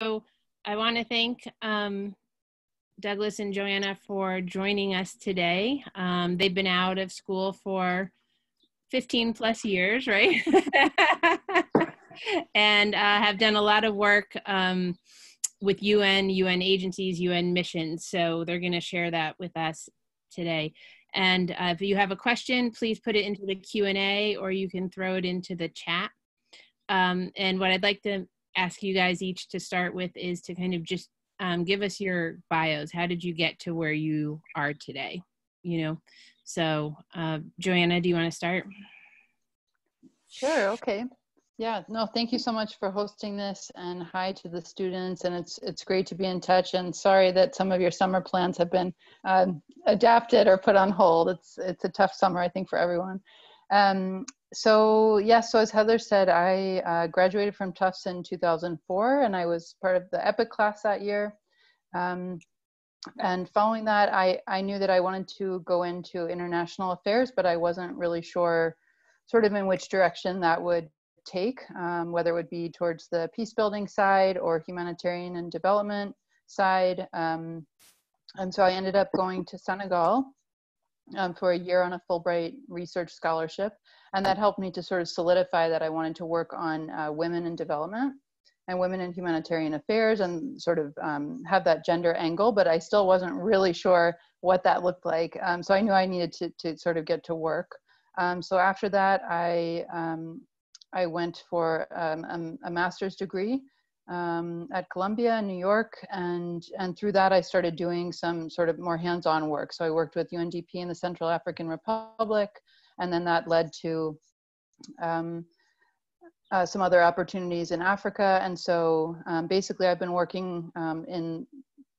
I want to thank um, Douglass and Joanna for joining us today. Um, they've been out of school for 15 plus years, right? and uh, have done a lot of work um, with UN, UN agencies, UN missions. So they're going to share that with us today. And uh, if you have a question, please put it into the Q&A or you can throw it into the chat. Um, and what I'd like to ask you guys each to start with is to kind of just um, give us your bios. How did you get to where you are today? You know, so uh, Joanna, do you want to start? Sure. Okay. Yeah. No. Thank you so much for hosting this, and hi to the students. And it's it's great to be in touch. And sorry that some of your summer plans have been um, adapted or put on hold. It's it's a tough summer, I think, for everyone. Um, so yeah, so as Heather said, I uh, graduated from Tufts in 2004, and I was part of the EPIC class that year. Um, and following that, I, I knew that I wanted to go into international affairs, but I wasn't really sure sort of in which direction that would take, um, whether it would be towards the peace building side or humanitarian and development side. Um, and so I ended up going to Senegal um, for a year on a Fulbright research scholarship. And that helped me to sort of solidify that I wanted to work on uh, women in development and women in humanitarian affairs and sort of um, have that gender angle, but I still wasn't really sure what that looked like. Um, so I knew I needed to, to sort of get to work. Um, so after that, I, um, I went for um, a, master's degree um, at Columbia in New York. And, and through that, I started doing some sort of more hands-on work. So I worked with UNDP in the Central African Republic, and then that led to um, uh, some other opportunities in Africa. And so um, basically I've been working um, in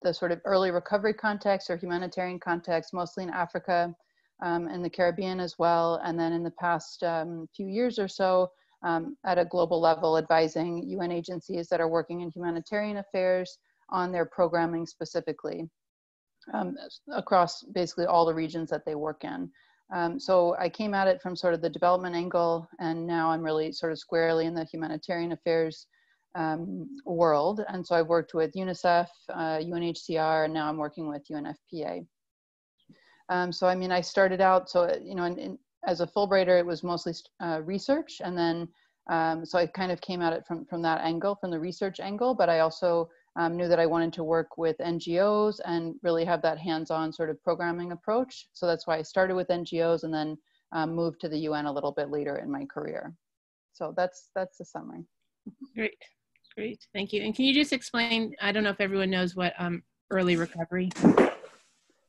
the sort of early recovery context or humanitarian context, mostly in Africa um, and the Caribbean as well. And then in the past um, few years or so, um, at a global level, advising UN agencies that are working in humanitarian affairs on their programming specifically um, across basically all the regions that they work in. Um, so I came at it from sort of the development angle, and now I'm really sort of squarely in the humanitarian affairs um, world. And so I've worked with UNICEF, uh, UNHCR, and now I'm working with UNFPA. Um, so I mean, I started out, so you know, in, in, as a Fulbrighter, it was mostly uh, research, and then um, so I kind of came at it from from that angle, from the research angle. But I also um, knew that I wanted to work with NGOs and really have that hands-on sort of programming approach. So that's why I started with NGOs and then um, moved to the UN a little bit later in my career. So that's that's the summary. Great, great, thank you. And can you just explain? I don't know if everyone knows what um, early recovery.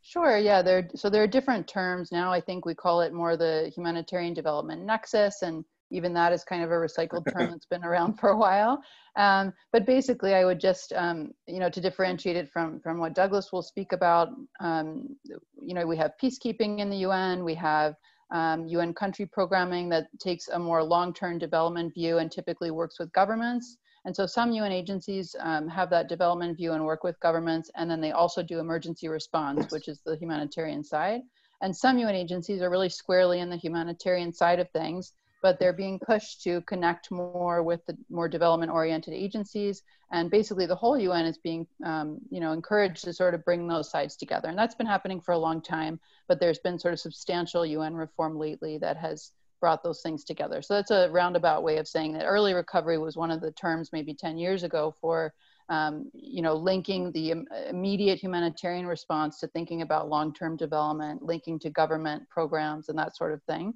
Sure. Yeah. There. So there are different terms now. I think we call it more the humanitarian development nexus, and even that is kind of a recycled term that's been around for a while. Um, but basically, I would just, um, you know, to differentiate it from from what Douglass will speak about, um, you know, we have peacekeeping in the UN, we have UN um, country programming that takes a more long-term development view and typically works with governments. And so some UN agencies um, have that development view and work with governments, and then they also do emergency response, which is the humanitarian side. And some UN agencies are really squarely in the humanitarian side of things, but they're being pushed to connect more with the more development oriented agencies. And basically the whole un is being um, you know encouraged to sort of bring those sides together. And that's been happening for a long time but there's been sort of substantial un reform lately that has brought those things together. So that's a roundabout way of saying that early recovery was one of the terms maybe 10 years ago for um, you know linking the immediate humanitarian response to thinking about long-term development linking to government programs and that sort of thing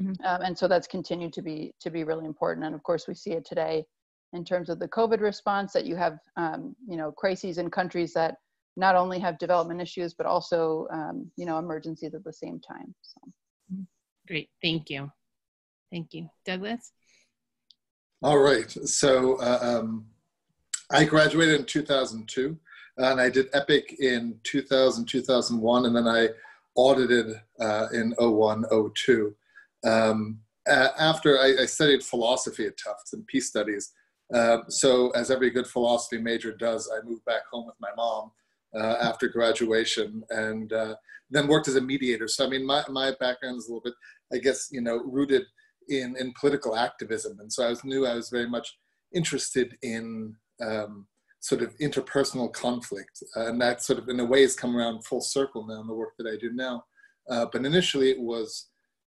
Mm-hmm. Um, and so that's continued to be to be really important. And of course, we see it today in terms of the COVID response that you have, um, you know, crises in countries that not only have development issues but also, um, you know, emergencies at the same time. So. Mm-hmm. Great, thank you, thank you, Douglass. All right, so uh, um, I graduated in 2002, and I did EPIC in 2000, 2001, and then I audited uh, in 01, 02. Um, after I, I, studied philosophy at Tufts and peace studies, uh, so as every good philosophy major does, I moved back home with my mom uh, after graduation and uh, then worked as a mediator. So I mean, my, my background is a little bit, I guess, you know, rooted in, in political activism. And so I was, knew I was very much interested in um, sort of interpersonal conflict. Uh, and that sort of, in a way, has come around full circle now in the work that I do now. Uh, but initially, it was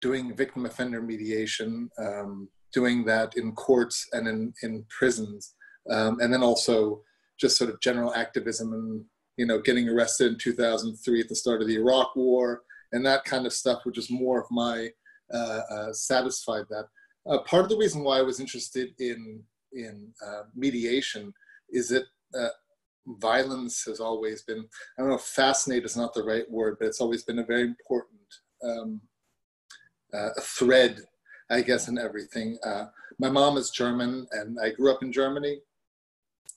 doing victim offender mediation, um, doing that in courts and in, in prisons, um, and then also just sort of general activism and you know getting arrested in 2003 at the start of the Iraq War and that kind of stuff, which is more of my uh, uh, satisfied that. Uh, part of the reason why I was interested in in uh, mediation is that uh, violence has always been I don't know fascinate is not the right word, but it's always been a very important um, uh, thread, I guess, in everything. my mom is German, and I grew up in Germany,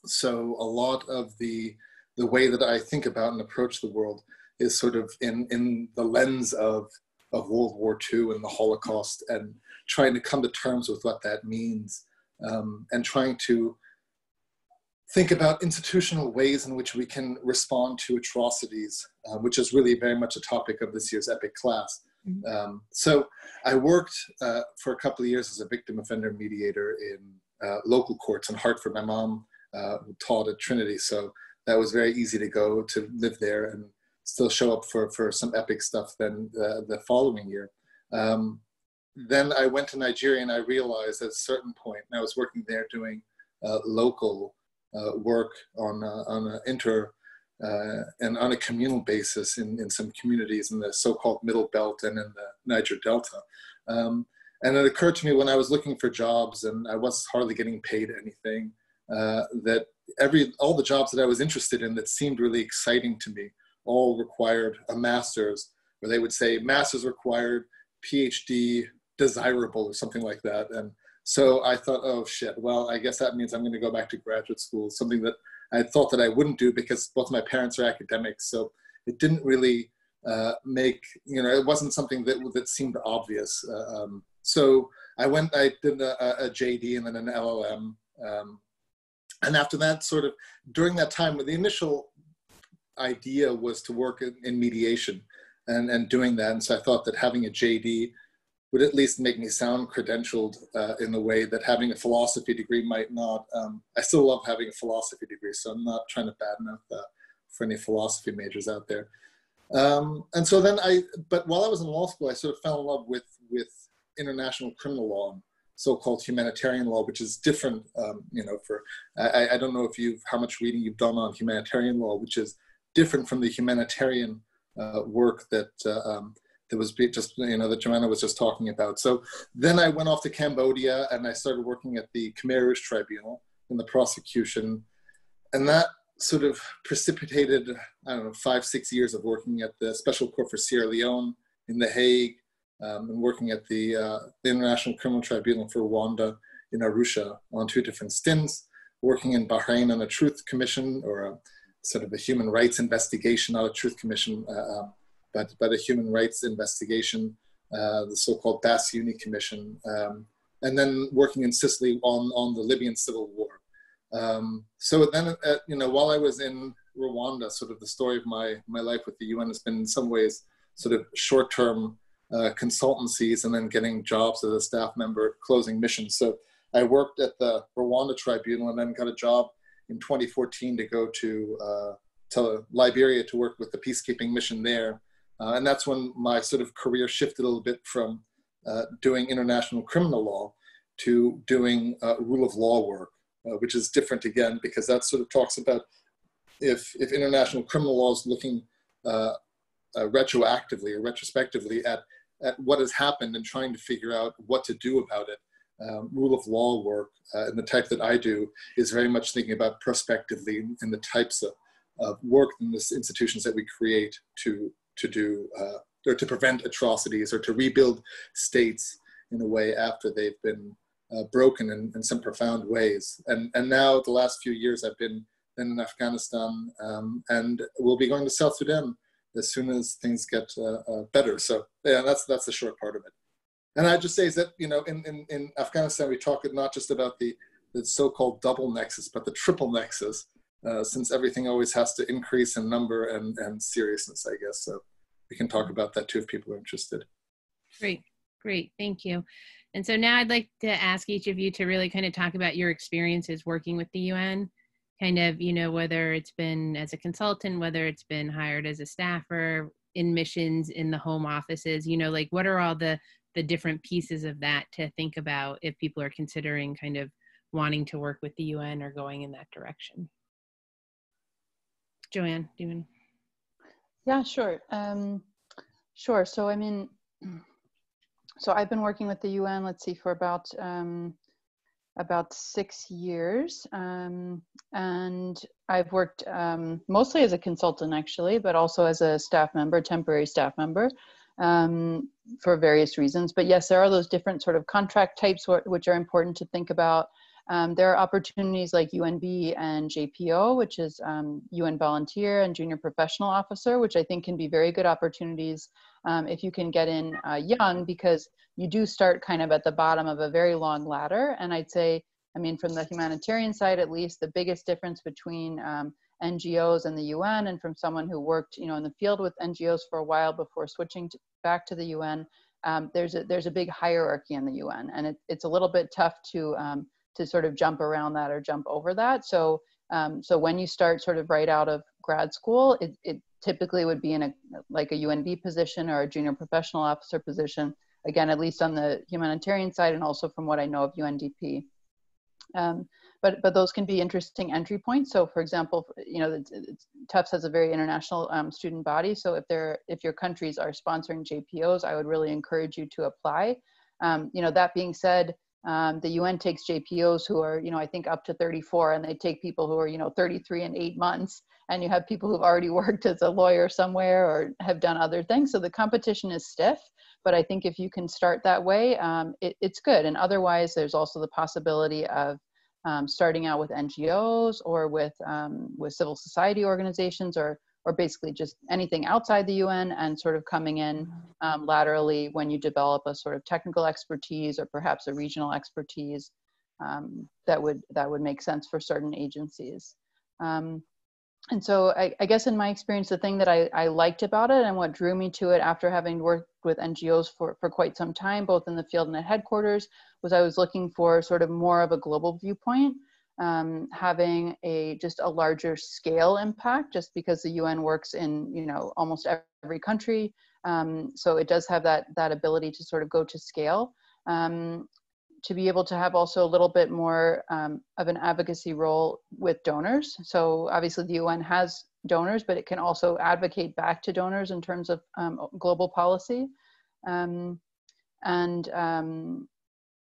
so a lot of the the way that I think about and approach the world is sort of in in the lens of of World War II and the Holocaust, and trying to come to terms with what that means, um, and trying to think about institutional ways in which we can respond to atrocities, uh, which is really very much a topic of this year's EPIC class. Mm-hmm. Um, so I worked uh, for a couple of years as a victim offender mediator in uh, local courts in Hartford. My mom uh, taught at Trinity, so that was very easy to go to live there and still show up for, for some epic stuff then uh, the following year. Um, then I went to Nigeria and I realized at a certain point, and I was working there doing uh, local uh, work on, on an inter uh, and on a communal basis in, in some communities in the so-called Middle Belt and in the Niger Delta. Um, and it occurred to me when I was looking for jobs and I was hardly getting paid anything uh, that every all the jobs that I was interested in that seemed really exciting to me all required a master's, where they would say master's required, PhD desirable, or something like that. And so I thought, oh shit, well, I guess that means I'm going to go back to graduate school, something that I thought that I wouldn't do because both my parents are academics. So it didn't really uh, make, you know, it wasn't something that, that seemed obvious. Uh, um, so I went, I did a, a, JD and then an LLM. Um, and after that, sort of during that time, the initial idea was to work in, in mediation and, and doing that. And so I thought that having a JD would at least make me sound credentialed uh, in the way that having a philosophy degree might not. Um, I still love having a philosophy degree, so I'm not trying to badmouth that for any philosophy majors out there. Um, and so then I, but while I was in law school, I sort of fell in love with with international criminal law, so-called humanitarian law, which is different. Um, you know, for I, I don't know if you've how much reading you've done on humanitarian law, which is different from the humanitarian uh, work that uh, um, that was just you know that Joanna was just talking about. So then I went off to Cambodia and I started working at the Khmer Rouge Tribunal in the prosecution, and that sort of precipitated I don't know five six years of working at the Special Court for Sierra Leone in The Hague, um, and working at the, uh, the International Criminal Tribunal for Rwanda in Arusha on two different stints, working in Bahrain on a truth commission or a sort of a human rights investigation, not a truth commission, uh, um, but, but a human rights investigation, uh, the so-called Bassiouni Commission, um, and then working in Sicily on, on the Libyan civil war. Um, so then, uh, you know, while I was in Rwanda, sort of the story of my, my life with the UN has been in some ways sort of short-term uh, consultancies and then getting jobs as a staff member closing missions. So I worked at the Rwanda Tribunal and then got a job in 2014 to go to, uh, to Liberia to work with the peacekeeping mission there. Uh, and that's when my sort of career shifted a little bit from uh, doing international criminal law to doing uh, rule of law work, uh, which is different again because that sort of talks about if, if international criminal law is looking uh, retroactively or retrospectively at, at what has happened and trying to figure out what to do about it um, rule of law work uh, and the type that I do is very much thinking about prospectively and the types of, of work in the institutions that we create to, to do uh, or to prevent atrocities or to rebuild states in a way after they've been uh, broken in, in some profound ways. And, and now the last few years I've been in Afghanistan um, and we'll be going to South Sudan as soon as things get uh, uh, better. So yeah, that's, that's the short part of it. And I just say is that, you know, in, in, in Afghanistan, we talk not just about the, the so-called double nexus, but the triple nexus, uh, since everything always has to increase in number and, and seriousness, I guess. So we can talk mm-hmm. about that too if people are interested. Great, great, thank you. And so now I'd like to ask each of you to really kind of talk about your experiences working with the UN. kind of, you know, whether it's been as a consultant, whether it's been hired as a staffer in missions in the home offices, you know, like what are all the the different pieces of that to think about if people are considering kind of wanting to work with the UN or going in that direction. Joanne, do you want? Yeah, sure. Um, sure. So, I mean, so I've been working with the UN, let's see, for about um, about six years. Um, and I've worked um, mostly as a consultant, actually, but also as a staff member, temporary staff member, um, for various reasons. But yes, there are those different sort of contract types which are important to think about. Um, there are opportunities like UNV and JPO, which is um, UN volunteer and junior professional officer, which I think can be very good opportunities um, if you can get in uh, young, because you do start kind of at the bottom of a very long ladder. And I'd say, I mean, from the humanitarian side at least, the biggest difference between um, NGOs and the UN, and from someone who worked, you know, in the field with NGOs for a while before switching to, back to the UN, um, there's a there's a big hierarchy in the UN, and it, it's a little bit tough to um, to sort of jump around that or jump over that. So, um, so when you start sort of right out of grad school, it, it typically would be in a like a UNV position or a junior professional officer position. Again, at least on the humanitarian side, and also from what I know of UNDP. Um, but but those can be interesting entry points. So, for example, you know, it's, it's, Tufts has a very international um, student body. So, if there if your countries are sponsoring JPOs, I would really encourage you to apply. Um, you know, that being said, um, the UN takes JPOs who are, you know, I think up to 34, and they take people who are, you know, 33 and eight months. And you have people who've already worked as a lawyer somewhere or have done other things. So the competition is stiff. But I think if you can start that way, um, it, it's good. And otherwise, there's also the possibility of um, starting out with NGOs or with um, with civil society organizations or or basically just anything outside the UN and sort of coming in um, laterally when you develop a sort of technical expertise or perhaps a regional expertise um, that would that would make sense for certain agencies. Um, and so I, I, guess in my experience, the thing that I, I liked about it and what drew me to it after having worked with NGOs for, for quite some time, both in the field and at headquarters, was I was looking for sort of more of a global viewpoint um, having a just a larger scale impact just because the UN works in you know almost every country. Um, so it does have that that ability to sort of go to scale. Um, to be able to have also a little bit more um, of an advocacy role with donors. So obviously the UN has donors but it can also advocate back to donors in terms of um, global policy. Um, and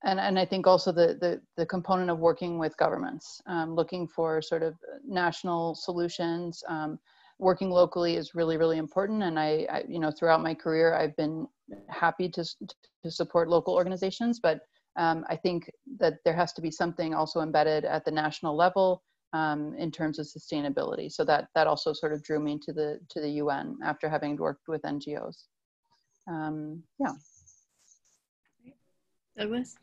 and, and I think also the, the, the component of working with governments, um, looking for sort of national solutions, um, working locally is really, really important. And I, I, you know, throughout my career, I've been happy to, to support local organizations, but um, I think that there has to be something also embedded at the national level um, in terms of sustainability. So that, that also sort of drew me to the, to the UN after having worked with NGOs. Um, yeah. Douglass?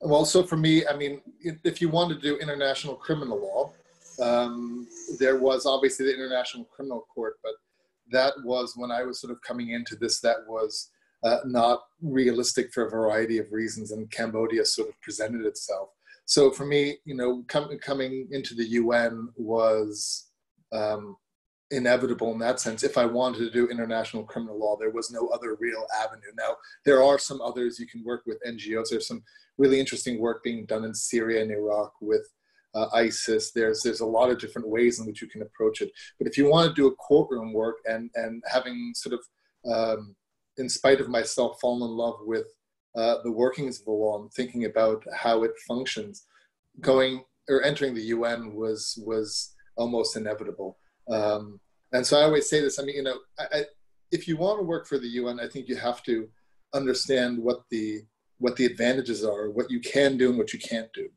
Well, so for me, I mean, if you want to do international criminal law, um, there was obviously the International Criminal Court, but that was when I was sort of coming into this, that was uh, not realistic for a variety of reasons, and Cambodia sort of presented itself. So for me, you know, com- coming into the UN was um, inevitable in that sense. If I wanted to do international criminal law, there was no other real avenue. Now, there are some others you can work with NGOs. There's some really interesting work being done in Syria and Iraq with uh, ISIS. There's there's a lot of different ways in which you can approach it. But if you want to do a courtroom work and and having sort of um, in spite of myself fallen in love with uh, the workings of the law and thinking about how it functions, going or entering the UN was was almost inevitable. Um, and so I always say this. I mean, you know, I, I, if you want to work for the UN, I think you have to understand what the what the advantages are, what you can do and what you can't do.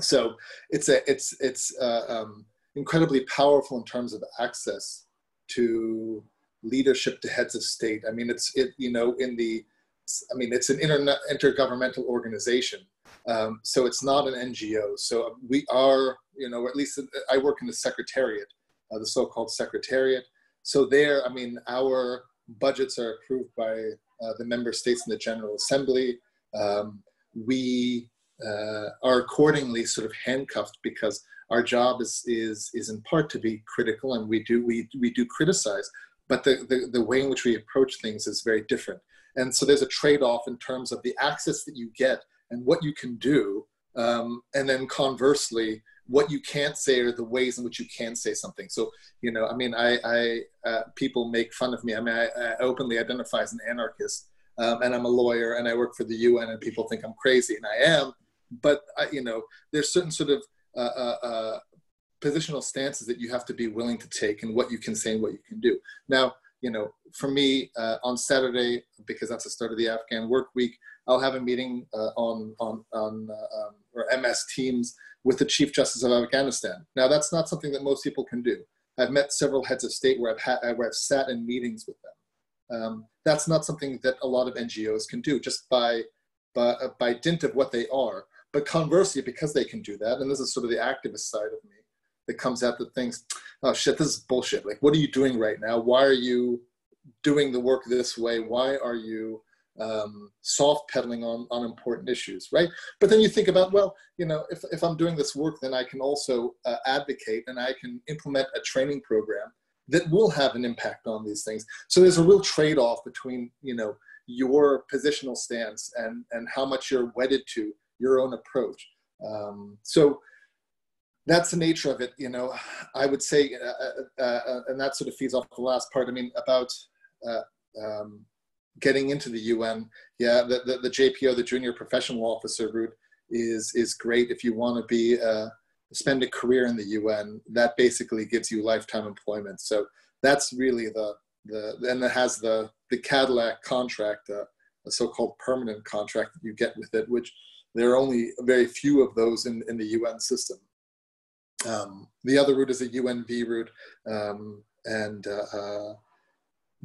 So it's a it's it's uh, um, incredibly powerful in terms of access to leadership to heads of state. I mean, it's it you know in the I mean it's an internet intergovernmental organization, um, so it's not an NGO. So we are you know at least I work in the secretariat uh, the so-called secretariat. So there, I mean, our budgets are approved by uh, the member states in the General Assembly. Um, we uh, are accordingly sort of handcuffed because our job is is is in part to be critical and we do we we do criticize but the, the, the way in which we approach things is very different and so there's a trade-off in terms of the access that you get and what you can do um, and then conversely what you can't say or the ways in which you can say something. So you know i mean i i uh, people make fun of me. I mean i, I openly identify as an anarchist um, and i'm a lawyer and i work for the un and people think i'm crazy and i am. But I, you know there's certain sort of uh, uh, uh, positional stances that you have to be willing to take and what you can say and what you can do. Now you know for me uh, on saturday because that's the start of the afghan work week i'll have a meeting uh, on on on um, or ms teams with the chief justice of afghanistan now that's not something that most people can do i've met several heads of state where i've had where i've sat in meetings with them um, that's not something that a lot of ngos can do just by by, by dint of what they are but conversely, because they can do that, and this is sort of the activist side of me that comes out that thinks, oh shit, this is bullshit. Like, what are you doing right now? Why are you doing the work this way? Why are you um, soft pedaling on, on important issues, right? But then you think about, well, you know, if, if I'm doing this work, then I can also uh, advocate and I can implement a training program that will have an impact on these things. So there's a real trade-off between, you know, your positional stance and, and how much you're wedded to your own approach. Um, so that's the nature of it. You know, I would say, uh, uh, uh, and that sort of feeds off the last part. I mean, about uh, um, getting into the UN. Yeah, the, the, the, JPO, the junior professional officer route, is is great if you want to be uh, spend a career in the UN. That basically gives you lifetime employment. So that's really the the and it has the the Cadillac contract, uh, a so-called permanent contract that you get with it, which there are only very few of those in, in the UN system. Um, the other route is a UNV route, um, and uh, uh,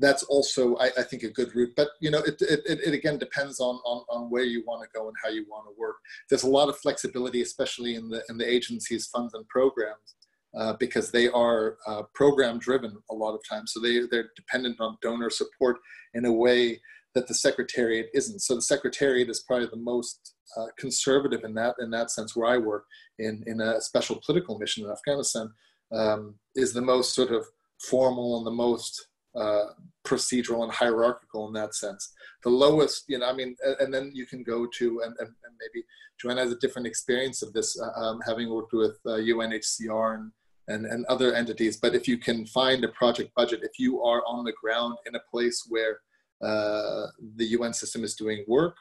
that's also, I, I, think, a good route. But you know, it, it, it again depends on, on, on where you want to go and how you want to work. There's a lot of flexibility, especially in the in the agencies, funds, and programs. Uh, because they are uh, program driven a lot of times. So they, they're dependent on donor support in a way that the secretariat isn't. So the secretariat is probably the most uh, conservative in that in that sense. Where I work in in a special political mission in Afghanistan um, is the most sort of formal and the most uh, procedural and hierarchical in that sense. The lowest, you know, I mean, and then you can go to and, and, and maybe Joanna has a different experience of this, uh, um, having worked with UNHCR uh, and and, and other entities. But if you can find a project budget, if you are on the ground in a place where uh, the UN system is doing work,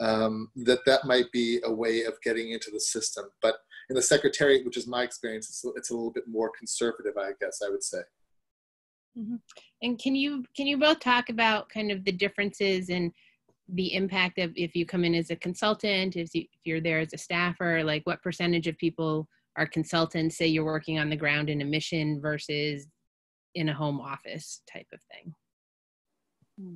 um, that that might be a way of getting into the system. But in the secretariat, which is my experience, it's, it's a little bit more conservative, I guess I would say. Mm-hmm. And can you can you both talk about kind of the differences in the impact of if you come in as a consultant, if, you, if you're there as a staffer, like what percentage of people are consultants? Say you're working on the ground in a mission versus in a home office type of thing. Hmm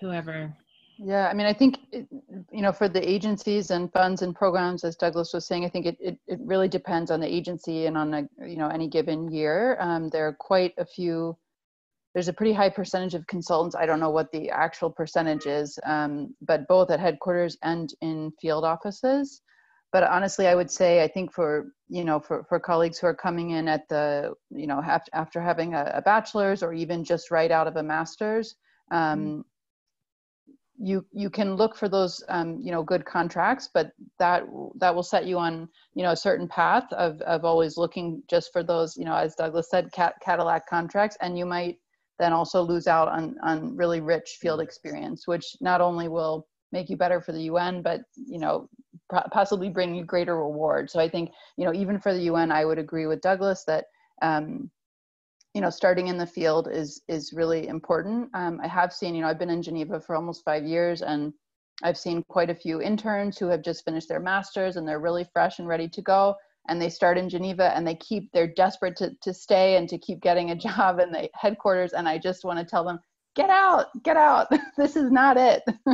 whoever yeah i mean i think it, you know for the agencies and funds and programs as douglass was saying i think it, it, it really depends on the agency and on a you know any given year um, there are quite a few there's a pretty high percentage of consultants i don't know what the actual percentage is um, but both at headquarters and in field offices. But honestly i would say i think for you know for, for colleagues who are coming in at the you know after, after having a, a bachelor's or even just right out of a master's um, mm you you can look for those um, you know good contracts but that that will set you on you know a certain path of of always looking just for those you know as douglass said cat, cadillac contracts and you might then also lose out on on really rich field experience which not only will make you better for the un but you know possibly bring you greater reward. So i think you know even for the un i would agree with douglass that um, you know starting in the field is is really important. Um, i have seen you know i've been in geneva for almost five years and i've seen quite a few interns who have just finished their masters and they're really fresh and ready to go and they start in geneva and they keep they're desperate to, to stay and to keep getting a job in the headquarters and i just want to tell them get out get out this is not it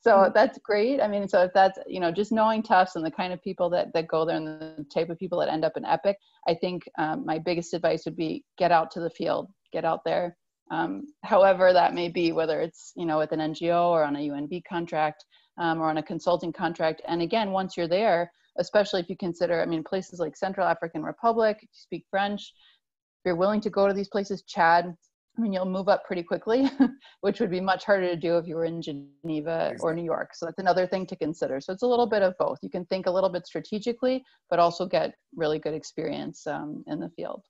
so mm-hmm. that's great i mean so if that's you know just knowing tufts and the kind of people that that go there and the type of people that end up in epic i think um, my biggest advice would be get out to the field get out there um, however that may be whether it's you know with an ngo or on a UNV contract um, or on a consulting contract. And again, once you're there, especially if you consider, I mean, places like Central African Republic, if you speak French, if you're willing to go to these places, Chad, I mean, you'll move up pretty quickly, which would be much harder to do if you were in Geneva or New York. So that's another thing to consider. So it's a little bit of both. You can think a little bit strategically, but also get really good experience um, in the field.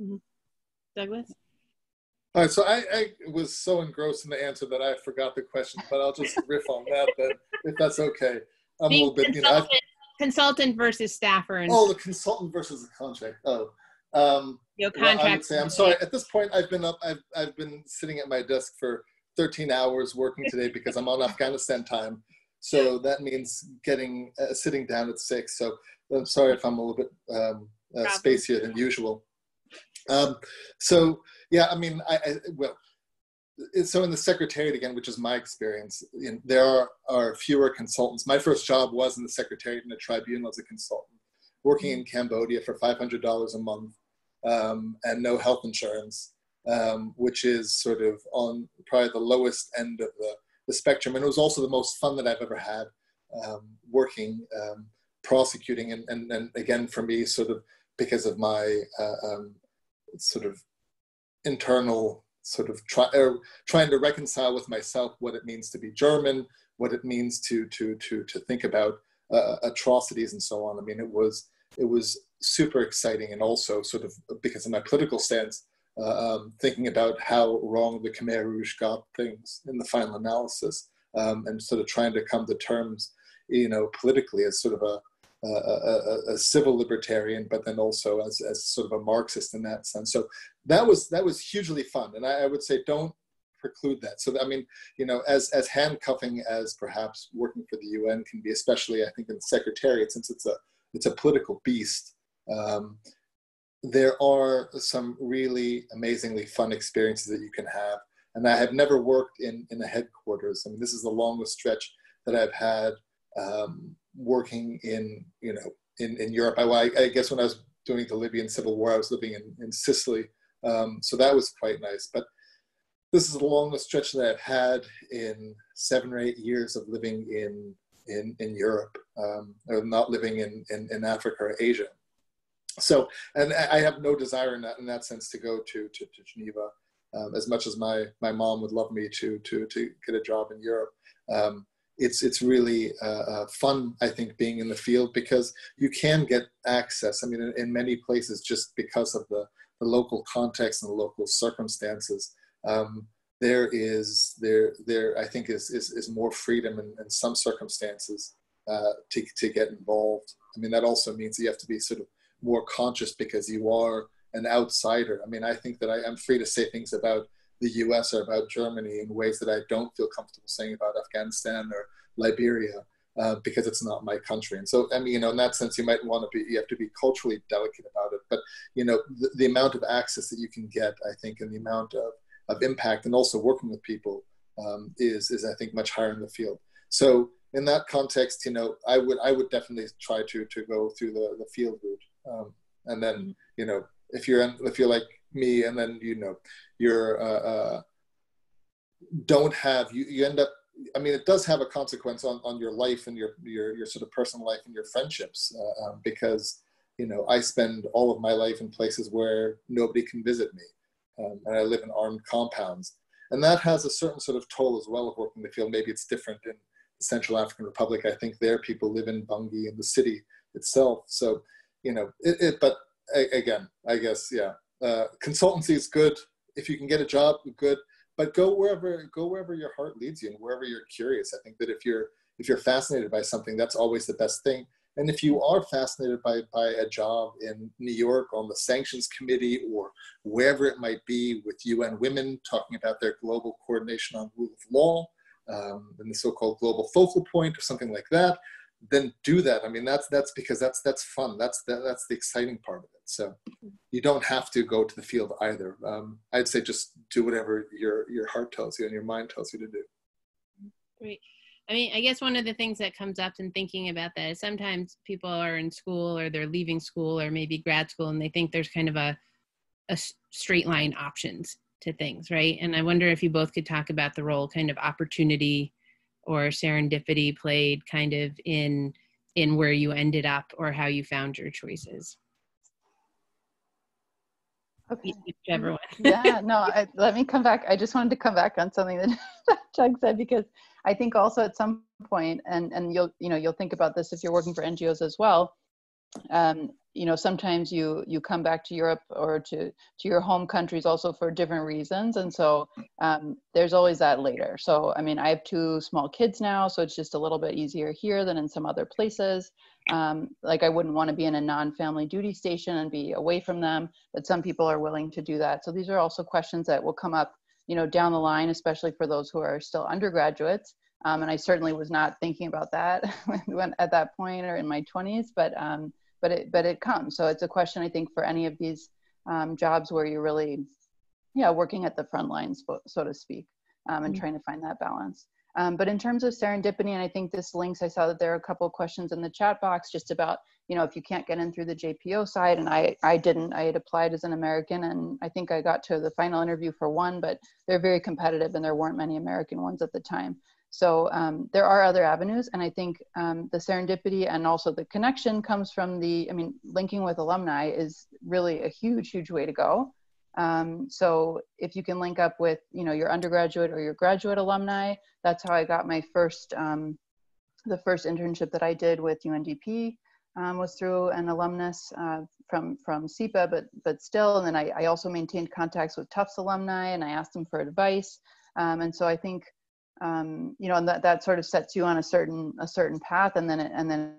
Mm-hmm. Douglass? All right, so I, I, was so engrossed in the answer that I forgot the question, but I'll just riff on that then, if that's okay. I'm Being a little bit, you know, consultant versus staffer. And- oh, the consultant versus the contract. Oh, um, Your contract. Well, I would say, I'm sorry. At this point, I've been up. I've I've been sitting at my desk for 13 hours working today because I'm on Afghanistan time. So that means getting uh, sitting down at six. So I'm sorry if I'm a little bit um, uh, spacier than usual. Um, so yeah, I mean, I, I well, so in the secretariat again, which is my experience, in, there are, are, fewer consultants. My first job was in the secretariat in a tribunal as a consultant, working in Cambodia for $500 a month um, and no health insurance, um, which is sort of on probably the lowest end of the, the spectrum. And it was also the most fun that I've ever had um, working, um, prosecuting, and, and, and again, for me, sort of because of my uh, um, sort of internal sort of try, er, trying to reconcile with myself what it means to be German, what it means to to to to think about uh, atrocities and so on. I mean, it was it was super exciting, and also sort of because of my political stance, uh, um, thinking about how wrong the Khmer Rouge got things in the final analysis, um, and sort of trying to come to terms, you know, politically as sort of a a, a, a, civil libertarian, but then also as, as sort of a Marxist in that sense. So that was that was hugely fun, and I, I, would say don't preclude that. So I mean, you know, as as handcuffing as perhaps working for the UN can be, especially I think in the Secretariat, since it's a it's a political beast. Um, there are some really amazingly fun experiences that you can have, and I have never worked in in a headquarters. I mean, this is the longest stretch that I've had. Um, working in you know in, in Europe. I, I guess when I was doing the Libyan civil war, I was living in, in Sicily, um, so that was quite nice. But this is the longest stretch that I've had in seven or eight years of living in in, in Europe, um, or not living in, in, in Africa or Asia. So, and I have no desire in that in that sense to go to to, to Geneva, um, as much as my my mom would love me to to to get a job in Europe. Um, it's it's really uh, uh, fun i think being in the field because you can get access i mean in, in many places just because of the, the local context and the local circumstances um, there is there there i think is is, is more freedom in, in some circumstances uh, to, to get involved. I mean that also means you have to be sort of more conscious because you are an outsider. I mean i think that i am free to say things about the US or about Germany in ways that I don't feel comfortable saying about Afghanistan or Liberia uh, because it's not my country. And so, I mean, you know, in that sense, you might want to be, you have to be culturally delicate about it. But, you know, the, the amount of access that you can get, I think, and the amount of, of impact and also working with people um, is, is, I think, much higher in the field. So, in that context, you know, I would I would definitely try to to go through the, the field route, um, and then mm-hmm. you know if you're if you're like me and then you know you're uh, uh, don't have you you end up I mean, it does have a consequence on, on your life and your, your, your sort of personal life and your friendships uh, um, because, you know, I spend all of my life in places where nobody can visit me. Um, and I live in armed compounds. And that has a certain sort of toll as well of working the field. Maybe it's different in the Central African Republic. I think there people live in Bangui in the city itself. So, you know, it, it but again, I guess, yeah, uh, consultancy is good. If you can get a job, good. But go wherever go wherever your heart leads you and wherever you're curious. I think that if you're if you're fascinated by something, that's always the best thing. And if you are fascinated by, by a job in New York on the sanctions committee or wherever it might be with UN Women talking about their global coordination on rule of law, um, and the so-called global focal point or something like that, then do that. I mean, that's that's because that's that's fun. That's that, that's the exciting part of it. So you don't have to go to the field either. Um, I'd say just do whatever your your heart tells you and your mind tells you to do. Great. I mean, I guess one of the things that comes up in thinking about that is sometimes people are in school or they're leaving school or maybe grad school and they think there's kind of a a straight line options to things, right? And I wonder if you both could talk about the role kind of opportunity or serendipity played kind of in in where you ended up or how you found your choices Okay. everyone yeah, no, I, let me come back. I just wanted to come back on something that, that Chuck said because I think also at some point, and and you'll you know you'll think about this if you're working for NGOs as well. Um, you know, sometimes you you come back to Europe or to to your home countries also for different reasons, and so um, there's always that later. So I mean, I have two small kids now, so it's just a little bit easier here than in some other places. Um, like I wouldn't want to be in a non-family duty station and be away from them, but some people are willing to do that. So these are also questions that will come up, you know, down the line, especially for those who are still undergraduates. Um, and I certainly was not thinking about that when, at that point or in my 20s, but um, but it but it comes. So it's a question I think for any of these um, jobs where you're really, yeah, working at the front lines, so to speak, um, and mm-hmm. trying to find that balance. Um, but in terms of serendipity, and I think this links, I saw that there are a couple of questions in the chat box just about, you know, if you can't get in through the JPO side, and I, I didn't, I had applied as an American, and I think I got to the final interview for one, but they're very competitive, and there weren't many American ones at the time. So um, there are other avenues, and I think um, the serendipity and also the connection comes from the, I mean, linking with alumni is really a huge, huge way to go. Um, so if you can link up with, you know, your undergraduate or your graduate alumni, that's how I got my first, um, the first internship that I did with UNDP um, was through an alumnus uh, from from SIPA, but but still. And then I, I, also maintained contacts with Tufts alumni, and I asked them for advice. Um, and so I think, um, you know, and that that sort of sets you on a certain a certain path, and then it, and then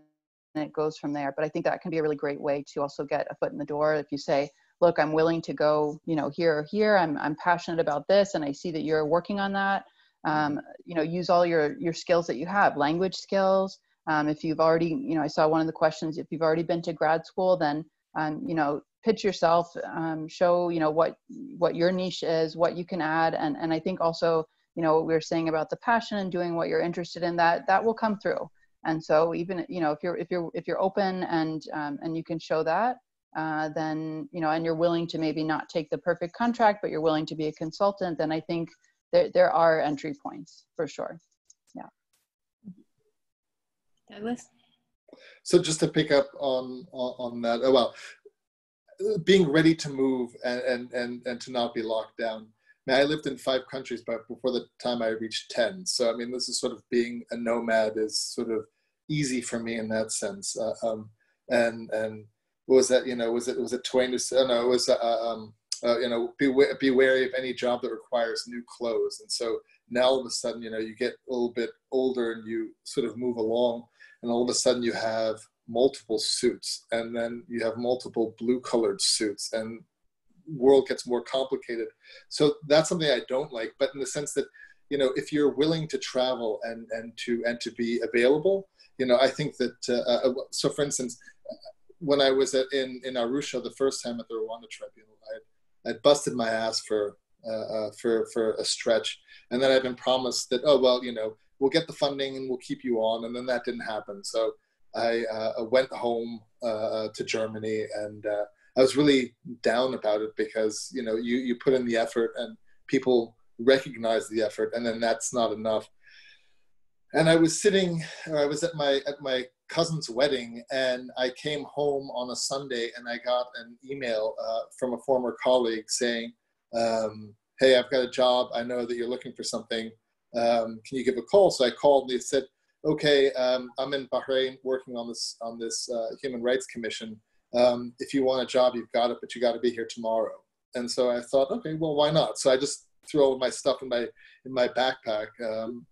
it goes from there. But I think that can be a really great way to also get a foot in the door. If you say, look, I'm willing to go, you know, here or here. I'm, I'm passionate about this, and I see that you're working on that. Um, you know, use all your your skills that you have, language skills. Um, if you've already, you know, I saw one of the questions. If you've already been to grad school, then um, you know, pitch yourself, um, show you know what what your niche is, what you can add, and and I think also, you know, what we were saying about the passion and doing what you're interested in, that that will come through. And so even you know if you're if you're if you're open and um, and you can show that, uh, then you know and you're willing to maybe not take the perfect contract but you're willing to be a consultant then i think there, there are entry points for sure. Yeah. Douglass? So just to pick up on on, on that oh, well being ready to move and, and and and to not be locked down I, mean, I lived in five countries but before the time i reached 10 so i mean this is sort of being a nomad is sort of easy for me in that sense. Uh, um, and and was that you know was it was it Twain say, oh, no it was uh, um, uh, you know be, be wary of any job that requires new clothes. And so now all of a sudden you know you get a little bit older and you sort of move along and all of a sudden you have multiple suits and then you have multiple blue colored suits and world gets more complicated. So that's something i don't like but in the sense that you know if you're willing to travel and and to and to be available you know i think that uh, uh, so for instance when I was at, in in Arusha the first time at the Rwanda Tribunal, I I busted my ass for uh, uh, for for a stretch, and then I've been promised that oh well you know we'll get the funding and we'll keep you on, and then that didn't happen. So I uh, went home uh, to Germany, and uh, I was really down about it because you know you you put in the effort and people recognize the effort, and then that's not enough. And I was sitting, I was at my at my cousin's wedding and I came home on a Sunday and I got an email uh, from a former colleague saying, um, Hey, I've got a job. I know that you're looking for something. Um, can you give a call? So I called and they said, Okay, um, I'm in Bahrain working on this on this uh, Human Rights Commission. Um, if you want a job, you've got it, but you got to be here tomorrow. And so I thought, okay, well, why not? So I just threw all my stuff in my in my backpack, um,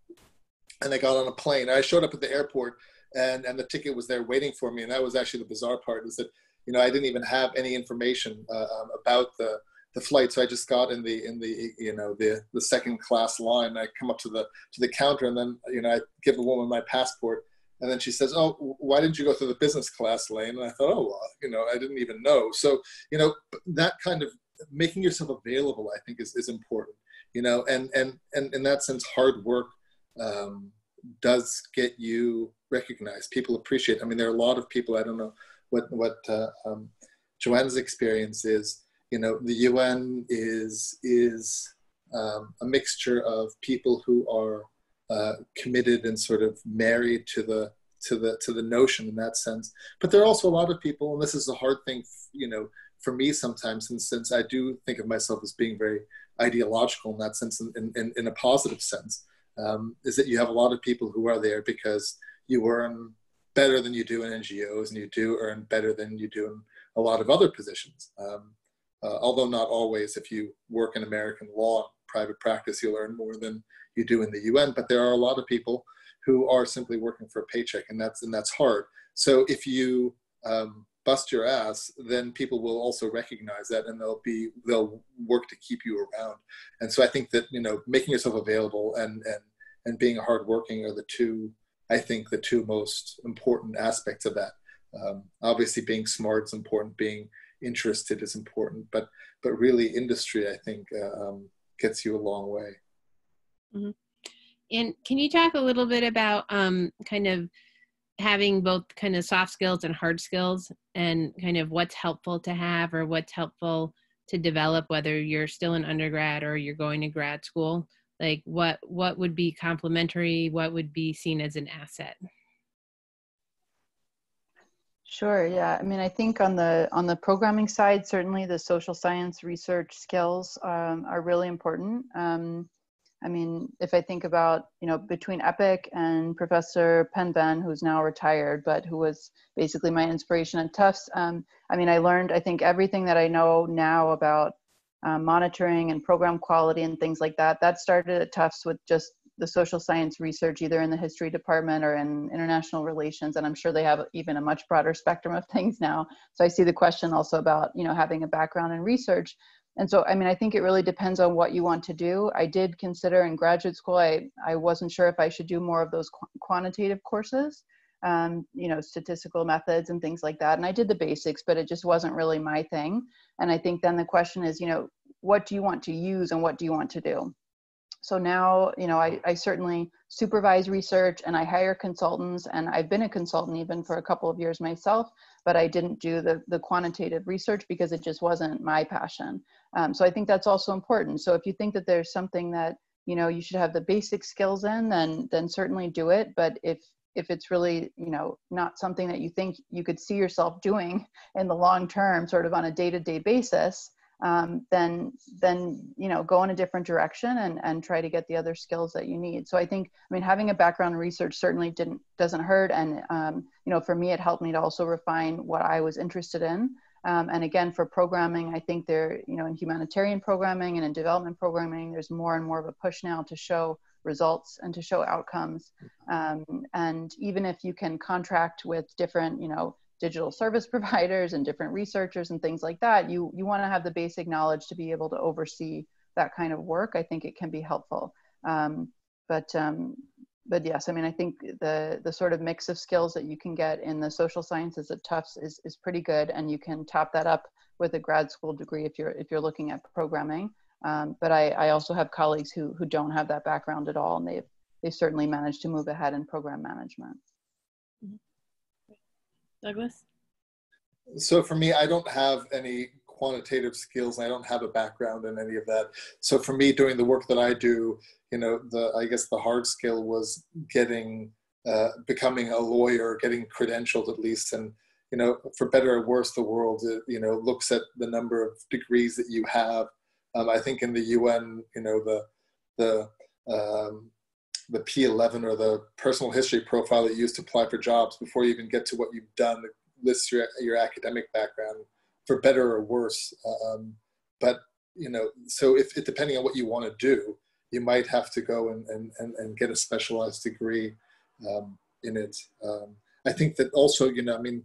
and I got on a plane. I showed up at the airport and and the ticket was there waiting for me and that was actually the bizarre part is that you know i didn't even have any information uh, um, about the the flight so i just got in the in the you know the the second class line i come up to the to the counter and then you know i give the woman my passport and then she says oh why didn't you go through the business class lane and i thought oh well, you know i didn't even know so you know that kind of making yourself available i think is, is important you know and and and in that sense hard work um, does get you recognized. People appreciate. I mean, there are a lot of people. I don't know what what uh, um, Joanna's experience is. You know, the UN is is um, a mixture of people who are uh, committed and sort of married to the to the to the notion in that sense. But there are also a lot of people, and this is a hard thing, you know, for me sometimes, since since I do think of myself as being very ideological in that sense, in in, in a positive sense, um, is that you have a lot of people who are there because you earn better than you do in NGOs, and you do earn better than you do in a lot of other positions. Um, uh, although not always, if you work in American law, private practice, you'll earn more than you do in the UN. But there are a lot of people who are simply working for a paycheck, and that's and that's hard. So if you um, bust your ass, then people will also recognize that, and they'll be they'll work to keep you around. And so I think that you know making yourself available and and and being hardworking are the two I think the two most important aspects of that. Um, obviously, being smart is important. Being interested is important, but but really, industry I think uh, um, gets you a long way. Mm-hmm. And can you talk a little bit about um, kind of having both kind of soft skills and hard skills, and kind of what's helpful to have or what's helpful to develop, whether you're still in undergrad or you're going to grad school? Like what what would be complementary? What would be seen as an asset? Sure. Yeah. I mean, I think on the on the programming side, certainly the social science research skills um, are really important. Um, I mean, if I think about you know between EPIIC and Professor Penvenne, who's now retired, but who was basically my inspiration at Tufts. Um, I mean, I learned I think everything that I know now about um, monitoring and program quality and things like that. That started at Tufts with just the social science research either in the history department or in international relations and i'm sure they have even a much broader spectrum of things now so i see the question also about you know having a background in research and so i mean i think it really depends on what you want to do. I did consider in graduate school i, I wasn't sure if i should do more of those qu- quantitative courses um, you know statistical methods and things like that. And i did the basics but it just wasn't really my thing. And i think then the question is you know what do you want to use and what do you want to do? So now you know I, I certainly supervise research and i hire consultants and i've been a consultant even for a couple of years myself but i didn't do the, the quantitative research because it just wasn't my passion um, so i think that's also important. So if you think that there's something that you know you should have the basic skills in then then certainly do it. But if if it's really you know not something that you think you could see yourself doing in the long term sort of on a day-to-day basis um, then then you know go in a different direction and and try to get the other skills that you need. So i think i mean having a background in research certainly didn't doesn't hurt. And um, you know for me it helped me to also refine what i was interested in um, and again for programming i think there you know in humanitarian programming and in development programming there's more and more of a push now to show results and to show outcomes um, and even if you can contract with different you know digital service providers and different researchers and things like that, you, you want to have the basic knowledge to be able to oversee that kind of work. I think it can be helpful. Um, but, um, but yes, I mean, I think the, the sort of mix of skills that you can get in the social sciences at Tufts is, is pretty good. And you can top that up with a grad school degree if you're, if you're looking at programming. Um, but I, I also have colleagues who, who don't have that background at all, and they've, they've certainly managed to move ahead in program management. Mm-hmm. Douglass? So for me, I don't have any quantitative skills. I don't have a background in any of that. So for me, doing the work that I do, you know, the I guess the hard skill was getting, uh, becoming a lawyer, getting credentialed at least, and you know, for better or worse, the world uh, you know looks at the number of degrees that you have. Um, I think in the UN, you know, the the um, the P11 or the personal history profile that you use to apply for jobs before you even get to what you've done lists your, your academic background for better or worse. Um, but, you know, so if it, depending on what you want to do, you might have to go and, and, and, and get a specialized degree um, in it. Um, I think that also, you know, I mean,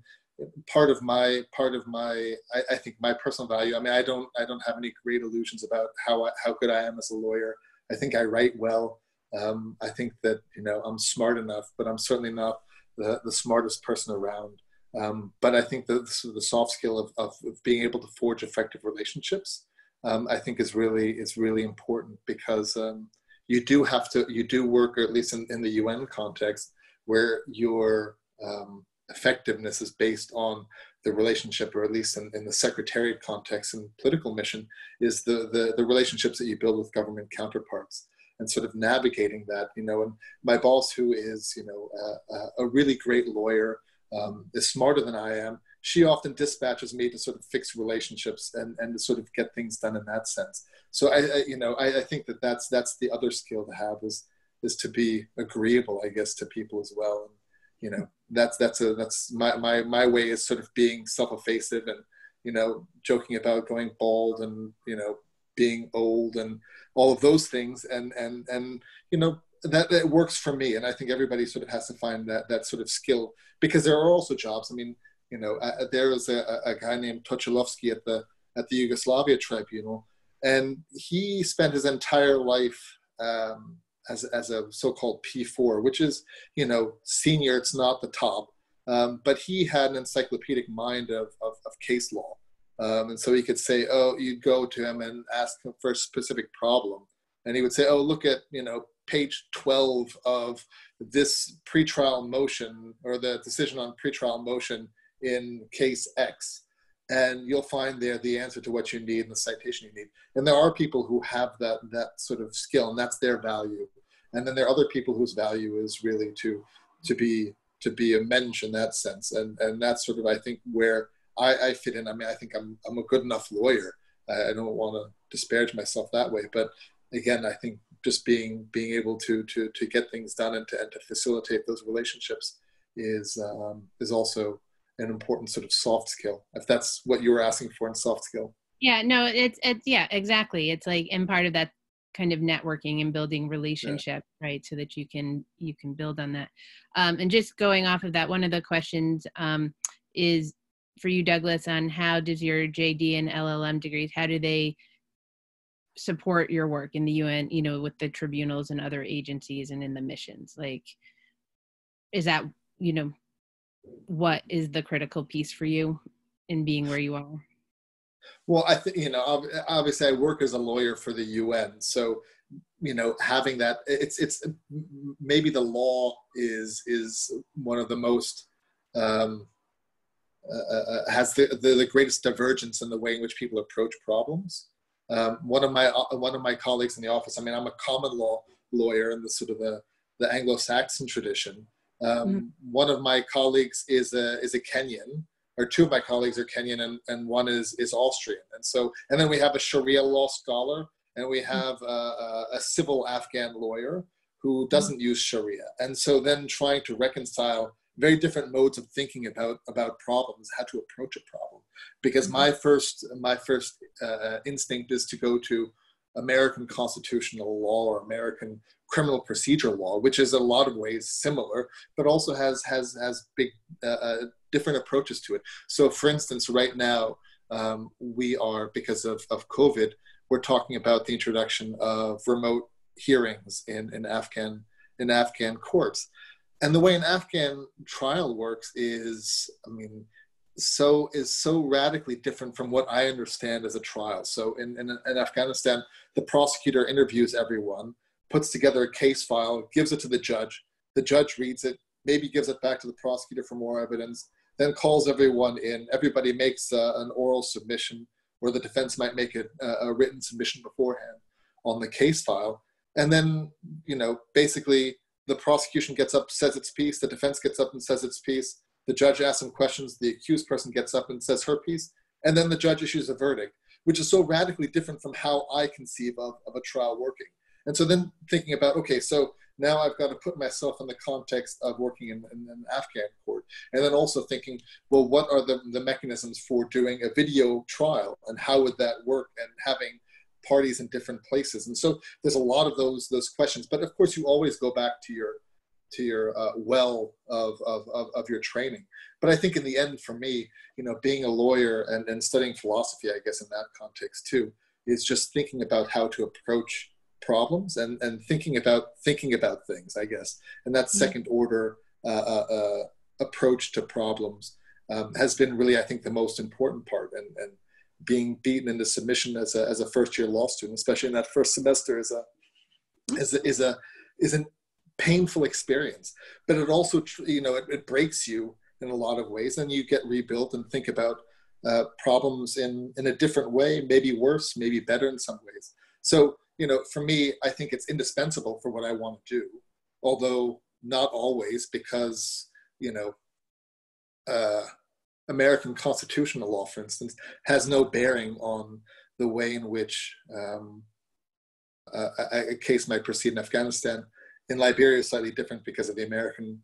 part of my part of my I, I, think my personal value i mean i don't i don't have any great illusions about how I, how good i am as a lawyer i think i write well um, I think that you know I'm smart enough, but I'm certainly not the, the smartest person around. Um, but I think that the, the soft skill of, of, of, being able to forge effective relationships, um, I think is really is really important because um, you do have to you do work, or at least in, in the UN context, where your um, effectiveness is based on the relationship, or at least in, in the secretariat context and political mission, is the, the the relationships that you build with government counterparts. and sort of navigating that, you know, and my boss, who is, you know, a really great lawyer, um, is smarter than I am. She often dispatches me to sort of fix relationships and, and to sort of get things done in that sense. So I, I you know, I, I think that that's, that's the other skill to have is, is to be agreeable, I guess, to people as well. And, you know, that's, that's a, that's my, my, my way is sort of being self-effacing and, you know, joking about going bald and, you know, being old and all of those things. And, and, and, you know, that, that works for me. And I think everybody sort of has to find that, that sort of skill because there are also jobs. I mean, you know, uh, there was a, a guy named Tochilovsky at the, at the Yugoslavia tribunal and he spent his entire life um, as, as a so-called P4, which is, you know, senior, it's not the top. Um, but he had an encyclopedic mind of, of, of case law. Um, and so he could say, oh, you'd go to him and ask him for a specific problem. And he would say, oh, look at, you know, page 12 of this pretrial motion or the decision on pretrial motion in case X. And you'll find there the answer to what you need and the citation you need. And there are people who have that, that sort of skill and that's their value. And then there are other people whose value is really to, to be to be a mensch in that sense. And, and that's sort of, I think, where I, I fit in. I mean, I think I'm, I'm a good enough lawyer. I, I don't want to disparage myself that way. But again, I think just being, being able to, to, to get things done and to, and to facilitate those relationships is, um, is also an important sort of soft skill, if that's what you were asking for in soft skill. Yeah, no, it's, it's, yeah, exactly. It's like, and part of that kind of networking and building relationship yeah. right so that you can you can build on that um, and just going off of that one of the questions um, is for you douglass on how does your jd and llm degrees how do they support your work in the un you know with the tribunals and other agencies and in the missions like is that you know what is the critical piece for you in being where you are well, I think you know, obviously, I work as a lawyer for the UN, so you know, having that, it's it's maybe the law is is one of the most um, uh, uh, uh, has the, the, the greatest divergence in the way in which people approach problems. Um, one of my uh, one of my colleagues in the office, I mean, I'm a common law lawyer in the sort of the, the Anglo-Saxon tradition. Um, mm-hmm. One of my colleagues is a is a Kenyan or two of my colleagues are Kenyan and, and one is, is Austrian. And so, and then we have a Sharia law scholar and we have a, a civil Afghan lawyer who doesn't use Sharia. And so then trying to reconcile very different modes of thinking about, about problems, how to approach a problem. Because mm-hmm. my first, my first uh, instinct is to go to American constitutional law or American criminal procedure law, which is a lot of ways similar, but also has has has big uh, uh different approaches to it. So, for instance, right now, um, we are, because of, of COVID, we're talking about the introduction of remote hearings in, in Afghan in Afghan courts. And the way an Afghan trial works is, I mean, so is so radically different from what I understand as a trial. So in, in, in Afghanistan, the prosecutor interviews everyone, puts together a case file, gives it to the judge. The judge reads it, maybe gives it back to the prosecutor for more evidence then calls everyone in. Everybody makes uh, an oral submission, where the defense might make a, a written submission beforehand on the case file. And then, you know, basically the prosecution gets up, says its piece, the defense gets up and says its piece, the judge asks some questions, the accused person gets up and says her piece, and then the judge issues a verdict, which is so radically different from how I conceive of, of a trial working. And so then thinking about, okay, so now I've got to put myself in the context of working in, in, an Afghan court. And then also thinking, well, what are the, the mechanisms for doing a video trial and how would that work and having parties in different places. And so there's a lot of those, those questions, but of course you always go back to your, to your uh, well of, of, of, of, your training. But I think in the end, for me, you know, being a lawyer and, and studying philosophy, I guess in that context too, is just thinking about how to approach problems and, and thinking about thinking about things, I guess. And that mm-hmm. second order uh, uh, uh, approach to problems um, has been really, I think, the most important part. And, and being beaten into submission as a, as a first year law student, especially in that first semester, is a is a, is a is a painful experience. But it also, you know, it, it breaks you in a lot of ways, and you get rebuilt and think about uh, problems in in a different way, maybe worse, maybe better in some ways. So you know, for me, I think it's indispensable for what I want to do, although not always because, you know, uh, American constitutional law, for instance, has no bearing on the way in which um, a, a, case might proceed in Afghanistan. In Liberia, is slightly different because of the American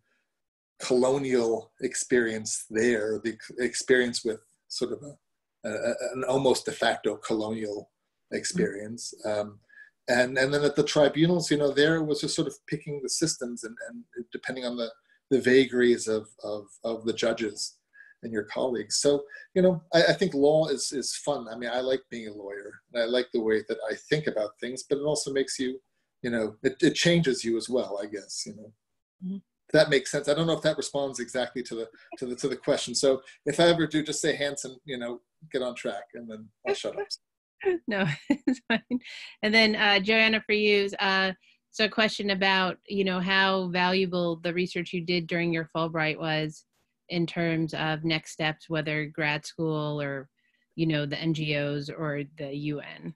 colonial experience there, the experience with sort of a, a an almost de facto colonial experience. Um, and and then at the tribunals, you know, there was just sort of picking the systems and, and depending on the, the vagaries of, of, of the judges and your colleagues. So, you know, I, I, think law is, is fun. I mean, I like being a lawyer and I like the way that I think about things, but it also makes you, you know, it, it changes you as well, I guess, you know. Mm-hmm. That makes sense. I don't know if that responds exactly to the to the to the question. So if I ever do, just say Hansen, you know, get on track, and then I'll shut up. no, it's fine. And then uh, Joanna, for you, uh, so a question about you know how valuable the research you did during your Fulbright was in terms of next steps, whether grad school or, you know, the NGOs or the UN?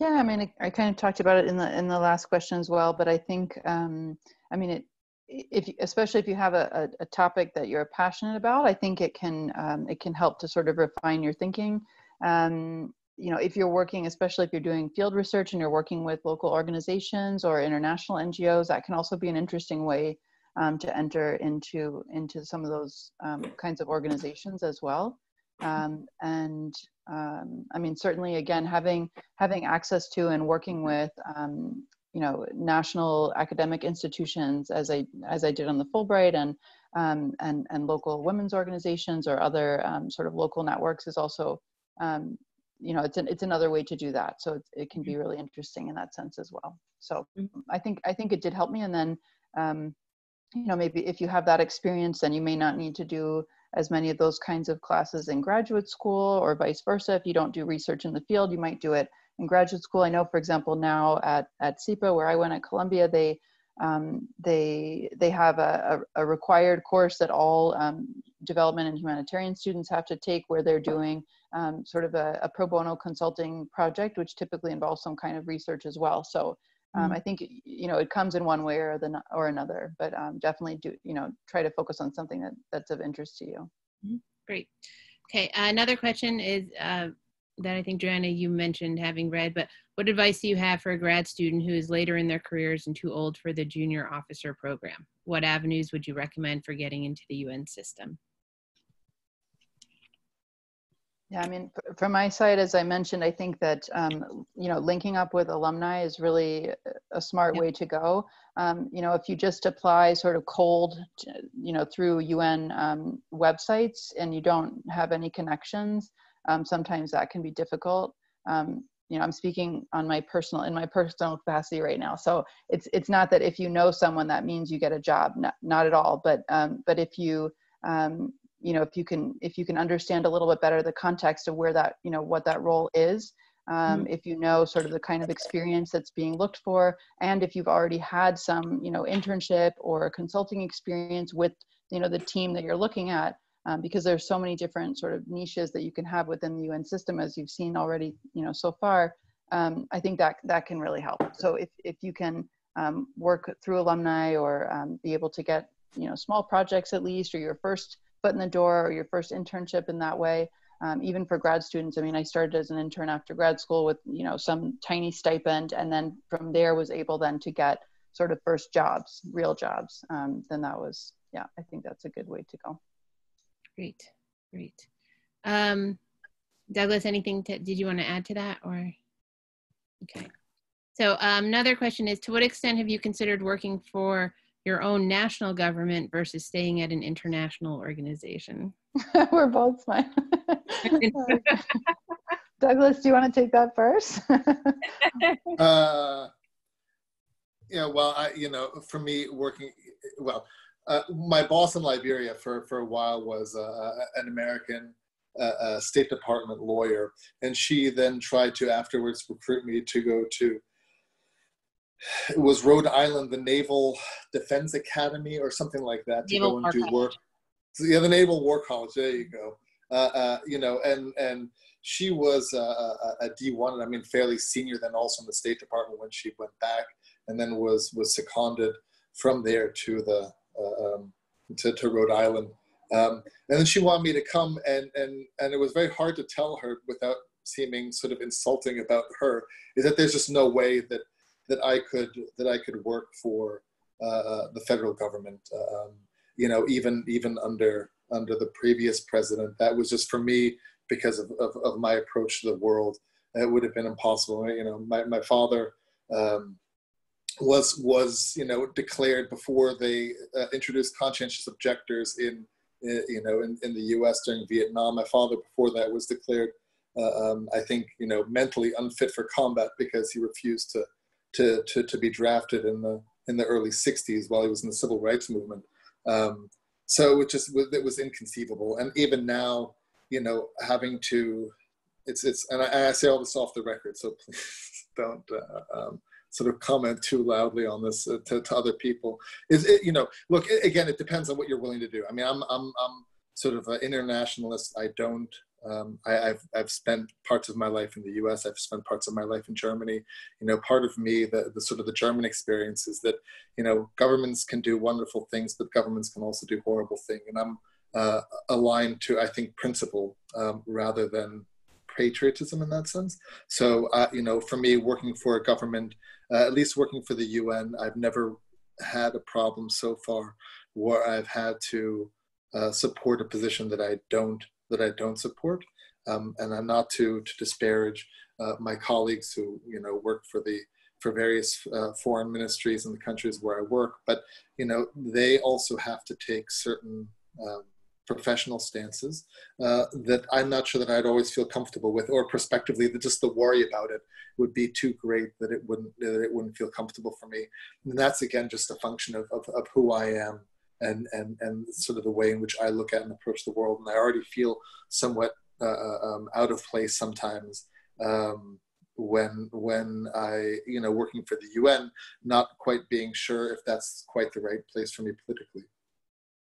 Yeah, I mean, I, kind of talked about it in the in the last question as well, but I think, um, I mean, it if especially if you have a, a, topic that you're passionate about, I think it can um, it can help to sort of refine your thinking. Um, you know, if you're working, especially if you're doing field research and you're working with local organizations or international NGOs, that can also be an interesting way um, to enter into into some of those um, kinds of organizations as well. Um, and um, I mean, certainly, again, having having access to and working with um, you know national academic institutions, as I as I did on the Fulbright, and um, and and local women's organizations or other sort of local networks is also you know it's an, it's another way to do that so it, it can be mm-hmm. really interesting in that sense as well so mm-hmm. i think i think it did help me and then um, you know maybe if you have that experience then you may not need to do as many of those kinds of classes in graduate school or vice versa. If you don't do research in the field you might do it in graduate school. I know for example now at, at SIPA where i went at columbia they um, they they have a, a, a, required course that all um, development and humanitarian students have to take where they're doing um, sort of a, a, pro bono consulting project which typically involves some kind of research as well. So um, mm-hmm. I think you know it comes in one way or the or another, but um, definitely do you know try to focus on something that that's of interest to you. Mm-hmm. Great. Okay, uh, another question is uh, that I think Joanna you mentioned having read, but what advice do you have for a grad student who is later in their careers and too old for the junior officer program? What avenues would you recommend for getting into the UN system? Yeah, I mean, from my side, as I mentioned, I think that um, you know linking up with alumni is really a smart way to go. Um, you know, if you just apply sort of cold, you know, through UN um, websites and you don't have any connections, um, sometimes that can be difficult. Um, you know, I'm speaking on my personal in my personal capacity right now. So it's it's not that if you know someone that means you get a job, not, not at all. But um, but if you um, you know if you can if you can understand a little bit better the context of where that you know what that role is um, mm-hmm. if you know sort of the kind of experience that's being looked for and if you've already had some you know internship or consulting experience with you know the team that you're looking at um, because there's so many different sort of niches that you can have within the UN system as you've seen already you know so far um, I think that that can really help so if, if you can um, work through alumni or um, be able to get you know small projects at least or your first foot in the door or your first internship in that way. Um, even for grad students, I mean, I started as an intern after grad school with you know some tiny stipend, and then from there was able then to get sort of first jobs, real jobs. Um, then that was yeah, I think that's a good way to go. Great, great. Um, Douglass, anything to, did you want to add to that or? Okay. So um, another question is, to what extent have you considered working for your own national government versus staying at an international organization? We're both fine. Douglass, do you want to take that first? uh, yeah, well, I, you know, for me, working, well, uh, my boss in Liberia for, for a while was uh, an American uh, State Department lawyer, and she then tried to afterwards recruit me to go to it was Rhode Island, the Naval Defense Academy or something like that to Naval go and do work. So, yeah, the Naval War College. There you go. uh, uh, you know, and and she was a a, a D1, and I mean fairly senior then also in the State Department when she went back, and then was was seconded from there to the uh, um, to, to Rhode Island. Um, and then she wanted me to come, and and and it was very hard to tell her without seeming sort of insulting about her. Is that there's just no way that that I could that I could work for uh, the federal government. Um, you know, even even under under the previous president, that was just for me because of, of, of my approach to the world. It would have been impossible. You know, my my father. Um, was was you know declared before they uh, introduced conscientious objectors in, in, you know in, in the U.S. during Vietnam. My father before that was declared, uh, um, I think you know mentally unfit for combat because he refused to to to, to be drafted in the in the early '60s while he was in the civil rights movement. Um, so it just it was inconceivable, and even now, you know, having to it's it's and I, I say all this off the record, so please don't. Uh, um, sort of comment too loudly on this uh, to, to, other people is it, you know look it, again it depends on what you're willing to do i mean i'm i'm, I'm sort of an internationalist i don't um, I, have I've spent parts of my life in the U.S. I've spent parts of my life in Germany. You know, part of me, the, the sort of the German experience is that you know governments can do wonderful things, but governments can also do horrible things. And I'm uh, aligned to I think principle um, rather than patriotism in that sense. So uh, you know, for me, working for a government uh, at least working for the UN, I've never had a problem so far where I've had to uh, support a position that I don't that I don't support. Um, and I'm not to to disparage uh, my colleagues who you know work for the for various uh, foreign ministries in the countries where I work, but you know they also have to take certain um, professional stances uh, that I'm not sure that I'd always feel comfortable with, or prospectively, that just the worry about it would be too great that it wouldn't that it wouldn't feel comfortable for me. And that's again just a function of, of, of who I am and, and, and sort of the way in which I look at and approach the world. And I already feel somewhat uh, uh um, out of place sometimes um, when when I you know working for the UN, not quite being sure if that's quite the right place for me politically.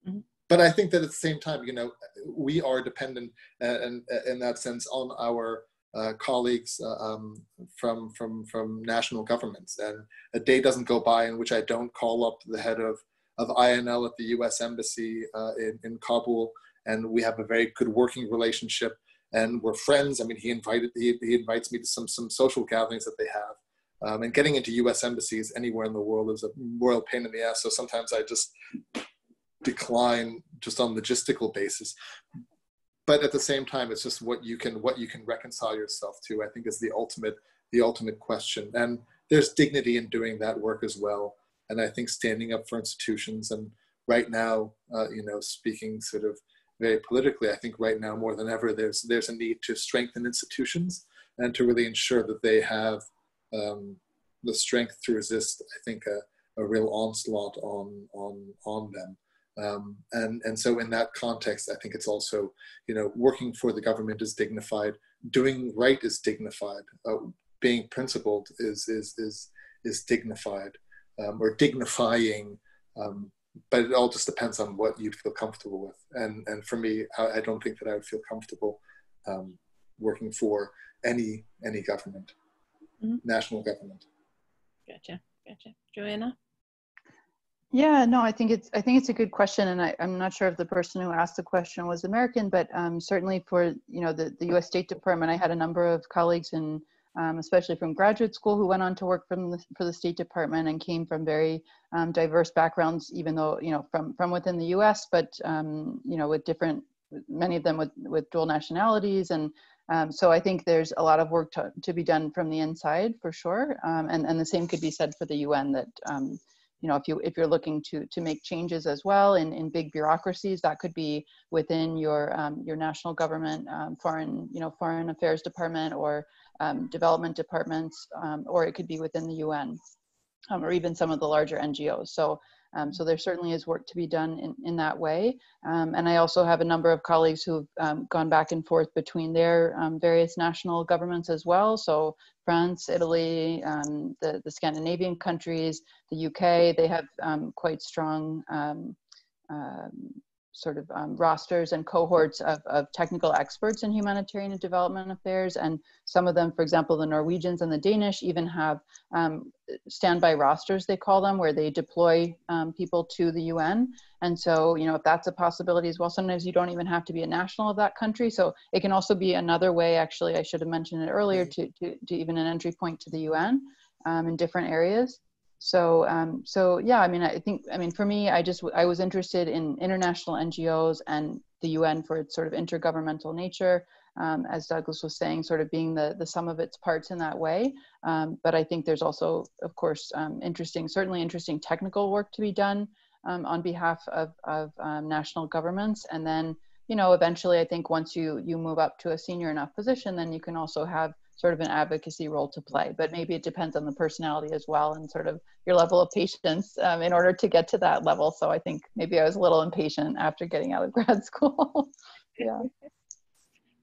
Mm-hmm but I think that at the same time, you know, we are dependent and uh, in that sense on our uh, colleagues uh, um, from from from national governments, and a day doesn't go by in which I don't call up the head of of INL at the U.S. Embassy uh, in, in Kabul, and we have a very good working relationship, and we're friends. I mean, he invited he, he invites me to some some social gatherings that they have. Um, and getting into U.S. embassies anywhere in the world is a royal pain in the ass. So sometimes I just decline just on logistical basis but at the same time it's just what you can what you can reconcile yourself to i think is the ultimate the ultimate question and there's dignity in doing that work as well and i think standing up for institutions and right now uh, you know speaking sort of very politically i think right now more than ever there's there's a need to strengthen institutions and to really ensure that they have um, the strength to resist i think a, a real onslaught on on on them. Um, and, and so in that context, I think it's also, you know, working for the government is dignified, doing right is dignified, uh, being principled is, is, is, is dignified um, or dignifying. Um, but it all just depends on what you feel comfortable with. And, and for me, I, I don't think that I would feel comfortable um, working for any, any government, mm-hmm. national government. Gotcha. Gotcha. Joanna? Yeah, no, I think it's I think it's a good question, and I, I'm not sure if the person who asked the question was American, but um, certainly for you know the, the U.S. State Department, I had a number of colleagues, and um, especially from graduate school, who went on to work from the, for the State Department and came from very um, diverse backgrounds, even though you know from from within the U.S., but um, you know with different many of them with with dual nationalities and um, so I think there's a lot of work to, to be done from the inside for sure. Um, and, and the same could be said for the UN that, um, you know if you if you're looking to to make changes as well in in big bureaucracies that could be within your um, your national government um, foreign you know foreign affairs department or um, development departments um, or it could be within the UN um, or even some of the larger NGOs so um, so there certainly is work to be done in, in that way. Um, and I also have a number of colleagues who've um, gone back and forth between their um, various national governments as well. So France, Italy, um, the, the Scandinavian countries, the UK, they have um, quite strong sort of um, rosters and cohorts of, of technical experts in humanitarian and development affairs. And some of them, for example, the Norwegians and the Danish even have um, standby rosters, they call them, where they deploy um, people to the UN. And so, you know, if that's a possibility as well, sometimes you don't even have to be a national of that country. So it can also be another way, actually, I should have mentioned it earlier, to, to, to even an entry point to the UN um, in different areas so um, so yeah i mean i think i mean for me i just i was interested in international ngos and the un for its sort of intergovernmental nature um, as douglass was saying sort of being the the sum of its parts in that way. Um, but i think there's also of course um, interesting certainly interesting technical work to be done um, on behalf of, of um, national governments. And then you know eventually i think once you you move up to a senior enough position then you can also have sort of an advocacy role to play. But maybe it depends on the personality as well and sort of your level of patience um, in order to get to that level. So I think maybe I was a little impatient after getting out of grad school. yeah.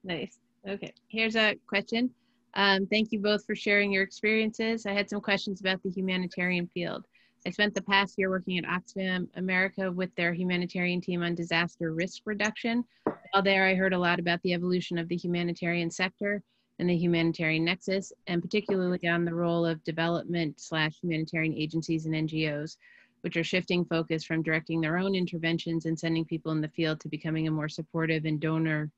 Nice. Okay. Here's a question. Um, thank you both for sharing your experiences. I had some questions about the humanitarian field. I spent the past year working at Oxfam America with their humanitarian team on disaster risk reduction. While there, I heard a lot about the evolution of the humanitarian sector and the humanitarian nexus, and particularly on the role of development slash humanitarian agencies and NGOs, which are shifting focus from directing their own interventions and sending people in the field to becoming a more supportive and donor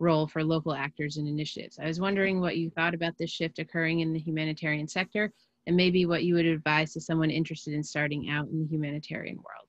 role for local actors and initiatives. I was wondering what you thought about this shift occurring in the humanitarian sector and maybe what you would advise to someone interested in starting out in the humanitarian world.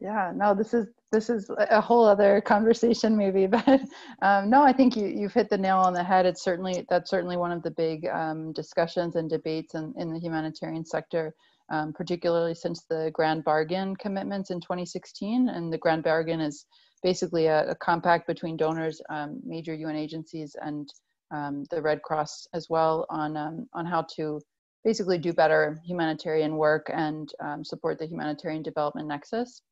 Yeah, no, this is this is a whole other conversation maybe but um, no i think you, you've hit the nail on the head. It's certainly that's certainly one of the big um, discussions and debates in, in the humanitarian sector um, particularly since the grand bargain commitments in 2016 and the grand bargain is basically a, a compact between donors um, major un agencies and um, the red cross as well on um, on how to basically do better humanitarian work and support the humanitarian development nexus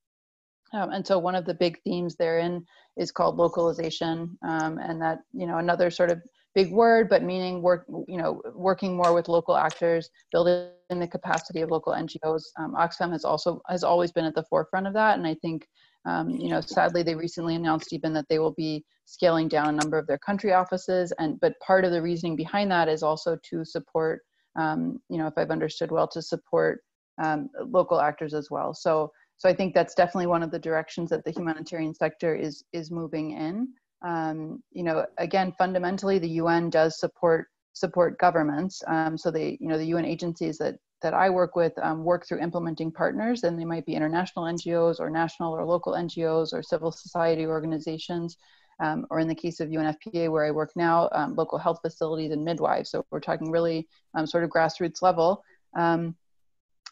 um, and so one of the big themes therein is called localization, um, and that you know another sort of big word, but meaning work you know working more with local actors, building the capacity of local NGOs. Um, Oxfam has also has always been at the forefront of that, and I think um, you know sadly they recently announced even that they will be scaling down a number of their country offices, and but part of the reasoning behind that is also to support um, you know if I've understood well to support um, local actors as well. So so I think that's definitely one of the directions that the humanitarian sector is is moving in. Um, you know, again, fundamentally, the UN does support support governments. Um, so they, you know, the UN agencies that that I work with um, work through implementing partners, and they might be international NGOs or national or local NGOs or civil society organizations. Um, or in the case of UNFPA, where I work now, um, local health facilities and midwives. So we're talking really um, sort of grassroots level. Um,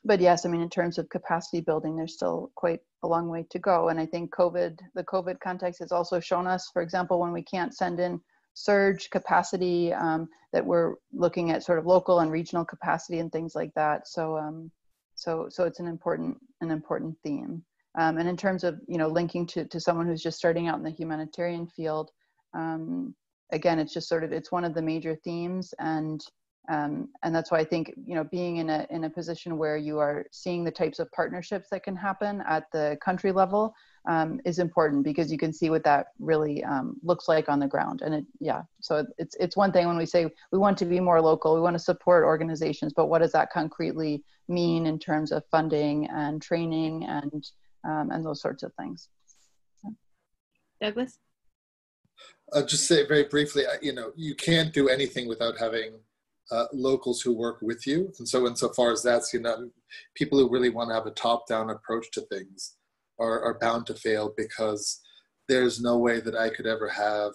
but yes, I mean, in terms of capacity building, there's still quite a long way to go. And I think COVID, the COVID context has also shown us, for example, when we can't send in surge capacity, um, that we're looking at sort of local and regional capacity and things like that. So, um, so, so it's an important, an important theme. Um, and in terms of, you know, linking to, to someone who's just starting out in the humanitarian field, um, again, it's just sort of, it's one of the major themes and um, and that's why I think you know being in a in a position where you are seeing the types of partnerships that can happen at the country level um, is important because you can see what that really um, looks like on the ground. And it yeah, so it's it's one thing when we say we want to be more local, we want to support organizations, but what does that concretely mean in terms of funding and training and um, and those sorts of things? Douglass. I'll just say very briefly, you know, you can't do anything without having uh, locals who work with you. And so, insofar as that's, you know, people who really want to have a top down approach to things are, are bound to fail because there's no way that I could ever have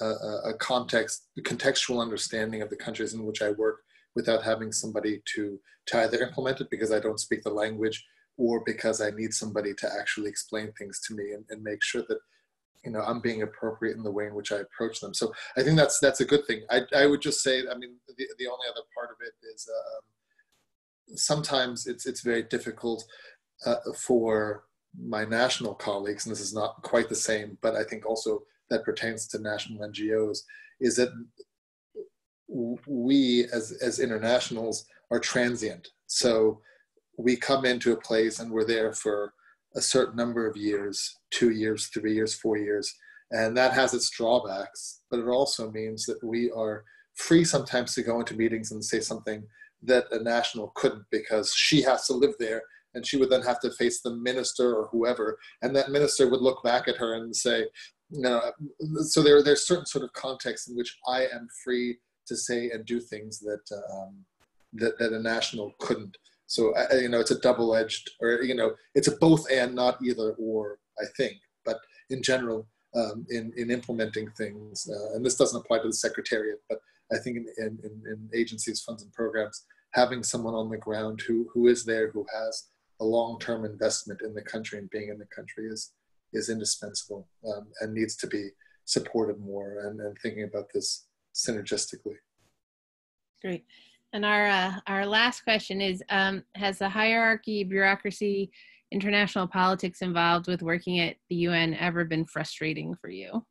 a, a context, a contextual understanding of the countries in which I work without having somebody to, to either implement it because I don't speak the language or because I need somebody to actually explain things to me and, and make sure that you know i'm being appropriate in the way in which i approach them. So i think that's that's a good thing. I, I would just say i mean the, the only other part of it is um, sometimes it's it's very difficult uh, for my national colleagues and this is not quite the same but i think also that pertains to national ngos is that we as as internationals are transient. So we come into a place and we're there for a certain number of years, two years, three years, four years. And that has its drawbacks, but it also means that we are free sometimes to go into meetings and say something that a national couldn't because she has to live there and she would then have to face the minister or whoever and that minister would look back at her and say know so there there's certain sort of contexts in which i am free to say and do things that um, that, that a national couldn't so you know it's a double-edged or you know it's a both and not either or i think but in general um, in, in implementing things uh, and this doesn't apply to the secretariat but i think in, in, in agencies funds and programs having someone on the ground who who is there who has a long-term investment in the country and being in the country is is indispensable um, and needs to be supported more and, and thinking about this synergistically. Great. And our uh, our last question is: um, Has the hierarchy, bureaucracy, international politics involved with working at the UN ever been frustrating for you?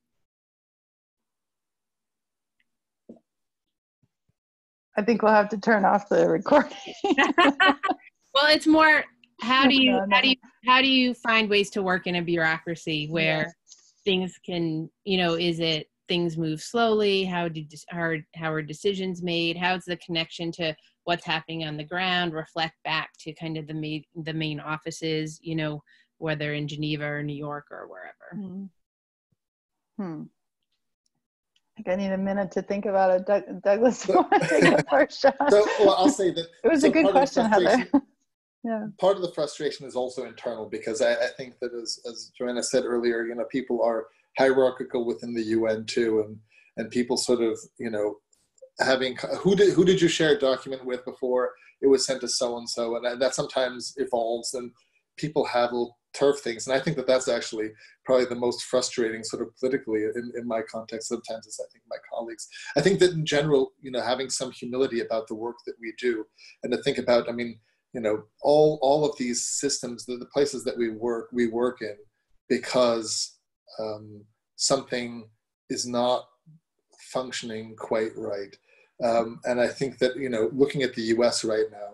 I think we'll have to turn off the recording. well, it's more how do you how do you how do you find ways to work in a bureaucracy where yes. things can you know is it things move slowly how do how are, how are decisions made how's the connection to what's happening on the ground reflect back to kind of the main the main offices you know whether in geneva or new york or wherever hmm, hmm. I think I need a minute to think about it. Doug, Douglass, so, first shot. So, well, I'll say that it was so a good question, Heather yeah. part of the frustration is also internal because I, I, think that as, as Joanna said earlier, you know, people are hierarchical within the UN too, and and people sort of, you know, having who did who did you share a document with before it was sent to so and so, and that sometimes evolves, and people have little turf things, and I think that that's actually probably the most frustrating sort of politically in, in my context sometimes as I think my colleagues. I think that in general, you know, having some humility about the work that we do, and to think about, I mean you know all all of these systems the, the places that we work we work in because um, something is not functioning quite right. Um, and i think that you know looking at the us right now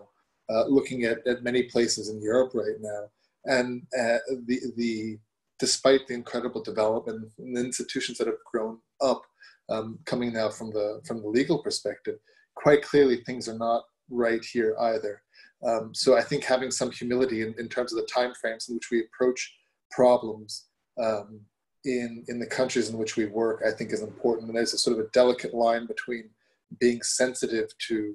uh, looking at, at many places in europe right now and uh, the the despite the incredible development and the institutions that have grown up um, coming now from the from the legal perspective quite clearly things are not right here either. Um, so I think having some humility in, in terms of the time frames in which we approach problems um, in, in the countries in which we work, I think is important. And there's a sort of a delicate line between being sensitive to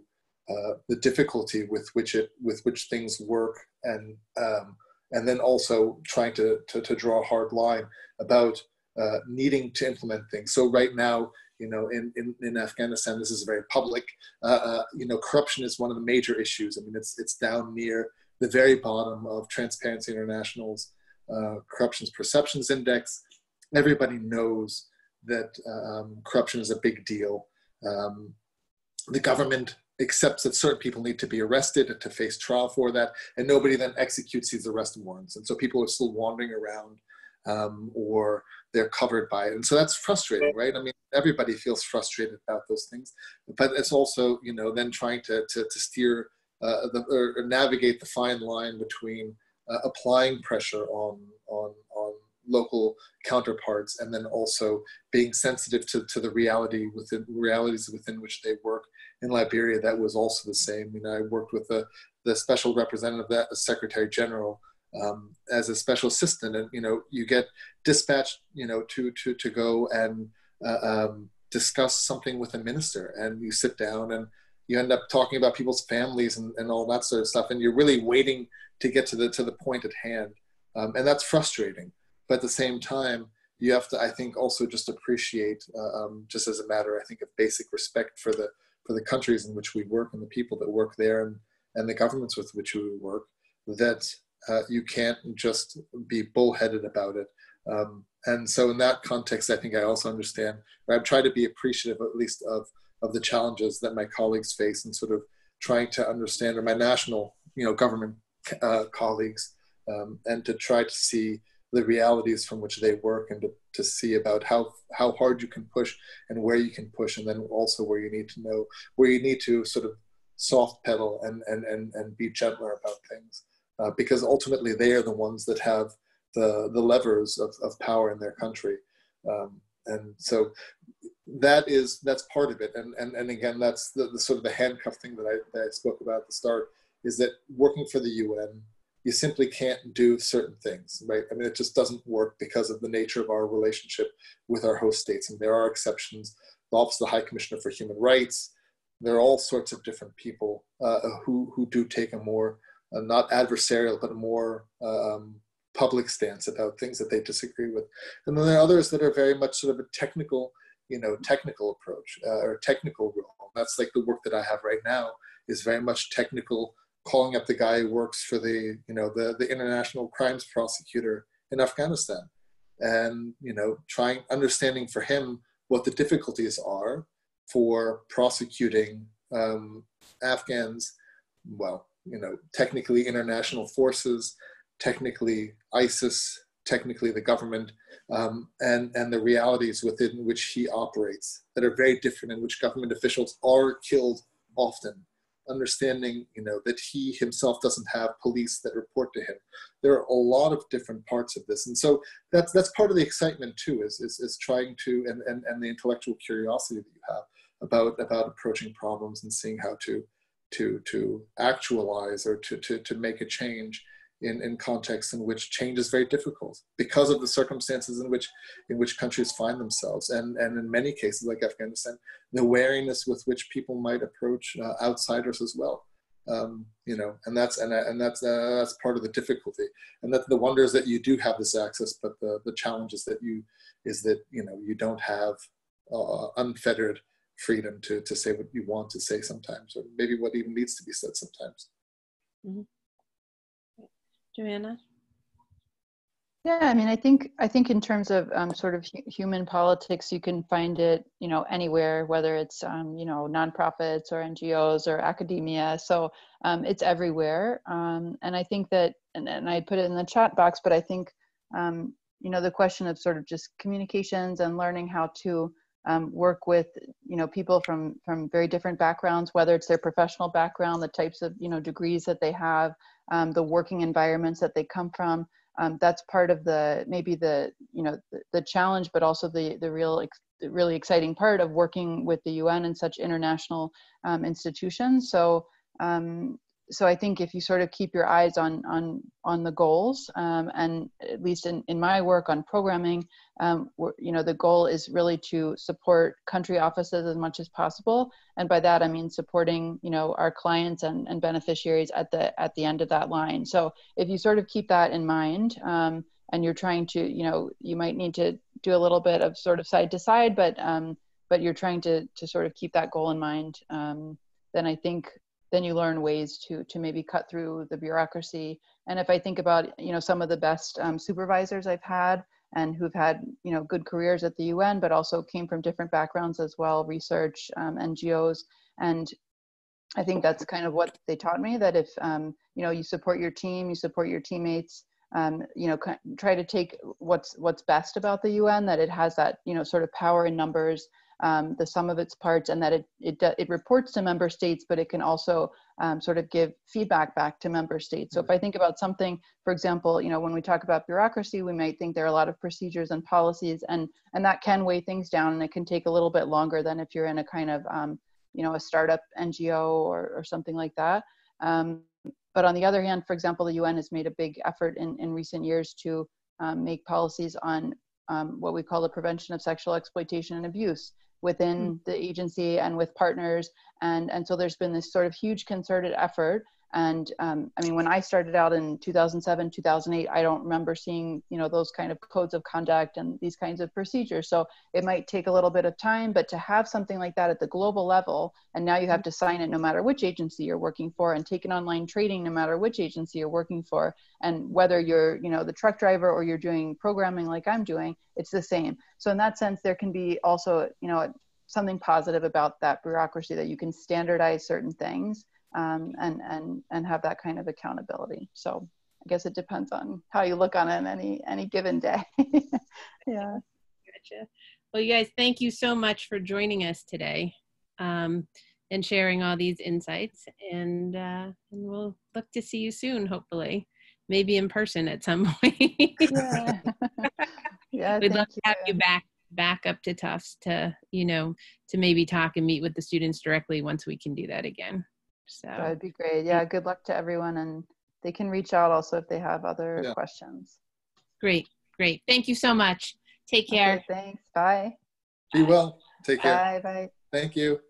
uh, the difficulty with which it with which things work and um, and then also trying to, to, to draw a hard line about uh, needing to implement things. So right now, you know, in, in, in Afghanistan, this is very public. Uh, uh, you know, corruption is one of the major issues. I mean, it's, it's down near the very bottom of Transparency International's uh, Corruptions Perceptions Index. Everybody knows that um, corruption is a big deal. Um, the government accepts that certain people need to be arrested to face trial for that, and nobody then executes these arrest warrants. And so people are still wandering around um, or they're covered by it. And so that's frustrating, right? I mean, everybody feels frustrated about those things, but it's also, you know, then trying to, to, to steer uh, the, or navigate the fine line between uh, applying pressure on, on, on local counterparts and then also being sensitive to, to the reality within realities within which they work in Liberia that was also the same. You know, I worked with the, the special representative, that the Secretary General, um, as a special assistant, and you know you get dispatched, you know, to to to go and uh, um, discuss something with a minister, and you sit down and you end up talking about people's families and, and all that sort of stuff, and you're really waiting to get to the to the point at hand, um, and that's frustrating. But at the same time, you have to, I think, also just appreciate, uh, um, just as a matter, I think, of basic respect for the for the countries in which we work and the people that work there and and the governments with which we work that uh, you can't just be bullheaded about it. Um, and so, in that context, I think I also understand. Or I try to be appreciative, at least, of of the challenges that my colleagues face, and sort of trying to understand, or my national, you know, government uh, colleagues, um, and to try to see the realities from which they work, and to, to see about how how hard you can push and where you can push, and then also where you need to know where you need to sort of soft pedal and and and, and be gentler about things. uh, because ultimately they are the ones that have the, the levers of, of power in their country. Um, and so that is that's part of it and and, and again that's the, the sort of the handcuff thing that I, that I spoke about at the start is that working for the UN you simply can't do certain things right? I mean it just doesn't work because of the nature of our relationship with our host states. And there are exceptions. The office of the High Commissioner for Human Rights there are all sorts of different people uh, who who do take a more uh, not adversarial but a more um, public stance about things that they disagree with. And then there are others that are very much sort of a technical you know technical approach uh, or technical role. That's like the work that I have right now is very much technical, calling up the guy who works for the you know the the international crimes prosecutor in Afghanistan, and you know trying understanding for him what the difficulties are for prosecuting um, Afghans. Well, you know, technically international forces, technically ISIS, technically the government, um, and, and the realities within which he operates that are very different, in which government officials are killed often. Understanding, you know, that he himself doesn't have police that report to him. There are a lot of different parts of this, and so that's that's part of the excitement too. Is is, is trying to and, and and the intellectual curiosity that you have about about approaching problems and seeing how to to to actualize or to to to make a change in, in contexts in which change is very difficult because of the circumstances in which in which countries find themselves. And and in many cases like afghanistan the wariness with which people might approach uh, outsiders as well. Um, you know and that's and, and that's uh, that's part of the difficulty. And that the wonder is that you do have this access but the the challenge is that you is that you know you don't have uh, unfettered freedom to to say what you want to say sometimes or maybe what even needs to be said sometimes. Mm-hmm. Joanna? Yeah, I mean, I think I think in terms of um, sort of human politics, you can find it, you know, anywhere, whether it's um, you know nonprofits or NGOs or academia. So um, it's everywhere, um, and I think that, and, and, I put it in the chat box, but I think um, you know the question of sort of just communications and learning how to um, work with you know people from from very different backgrounds, whether it's their professional background, the types of you know degrees that they have, um, the working environments that they come from. Um, that's part of the maybe the you know the, the challenge, but also the the real ex- really exciting part of working with the UN and such international um, institutions. So um, so I think if you sort of keep your eyes on on on the goals, um, and at least in, in my work on programming, um, you know, the goal is really to support country offices as much as possible, and by that I mean supporting you know our clients and, and beneficiaries at the at the end of that line. So if you sort of keep that in mind, um, and you're trying to you know you might need to do a little bit of sort of side to side, but um, but you're trying to to sort of keep that goal in mind. Um, then I think then you learn ways to to maybe cut through the bureaucracy. And if i think about you know some of the best um, supervisors i've had and who've had you know good careers at the un but also came from different backgrounds as well research um, ngos and i think that's kind of what they taught me that if um, you know you support your team you support your teammates um, you know try to take what's what's best about the un that it has that you know sort of power in numbers um, the sum of its parts and that it, it, it reports to member states, but it can also um, sort of give feedback back to member states. So if I think about something, for example, you know, when we talk about bureaucracy, we might think there are a lot of procedures and policies and, and that can weigh things down and it can take a little bit longer than if you're in a kind of, um, you know, a startup NGO or, or something like that. Um, but on the other hand, for example, the UN has made a big effort in, in recent years to um, make policies on um, what we call the prevention of sexual exploitation and abuse within mm. the agency and with partners and and so there's been this sort of huge concerted effort and um, i mean when i started out in 2007 2008 i don't remember seeing you know those kind of codes of conduct and these kinds of procedures. So it might take a little bit of time but to have something like that at the global level and now you have to sign it no matter which agency you're working for and take an online training no matter which agency you're working for. And whether you're you know the truck driver or you're doing programming like i'm doing it's the same. So in that sense there can be also you know something positive about that bureaucracy that you can standardize certain things um, and and and have that kind of accountability. So I guess it depends on how you look on it any any given day. yeah. Gotcha. Well, you guys, thank you so much for joining us today. Um, and sharing all these insights. And, uh, and we'll look to see you soon, hopefully, maybe in person at some point. Yeah. yeah, We'd love to have you back back up to Tufts to you know to maybe talk and meet with the students directly once we can do that again. So That'd be great. Yeah, good luck to everyone, and they can reach out also if they have other Yeah. questions. great, great. Thank you so much. Take care. Okay, thanks. Bye. Be well. Take care. Bye. Bye. Thank you.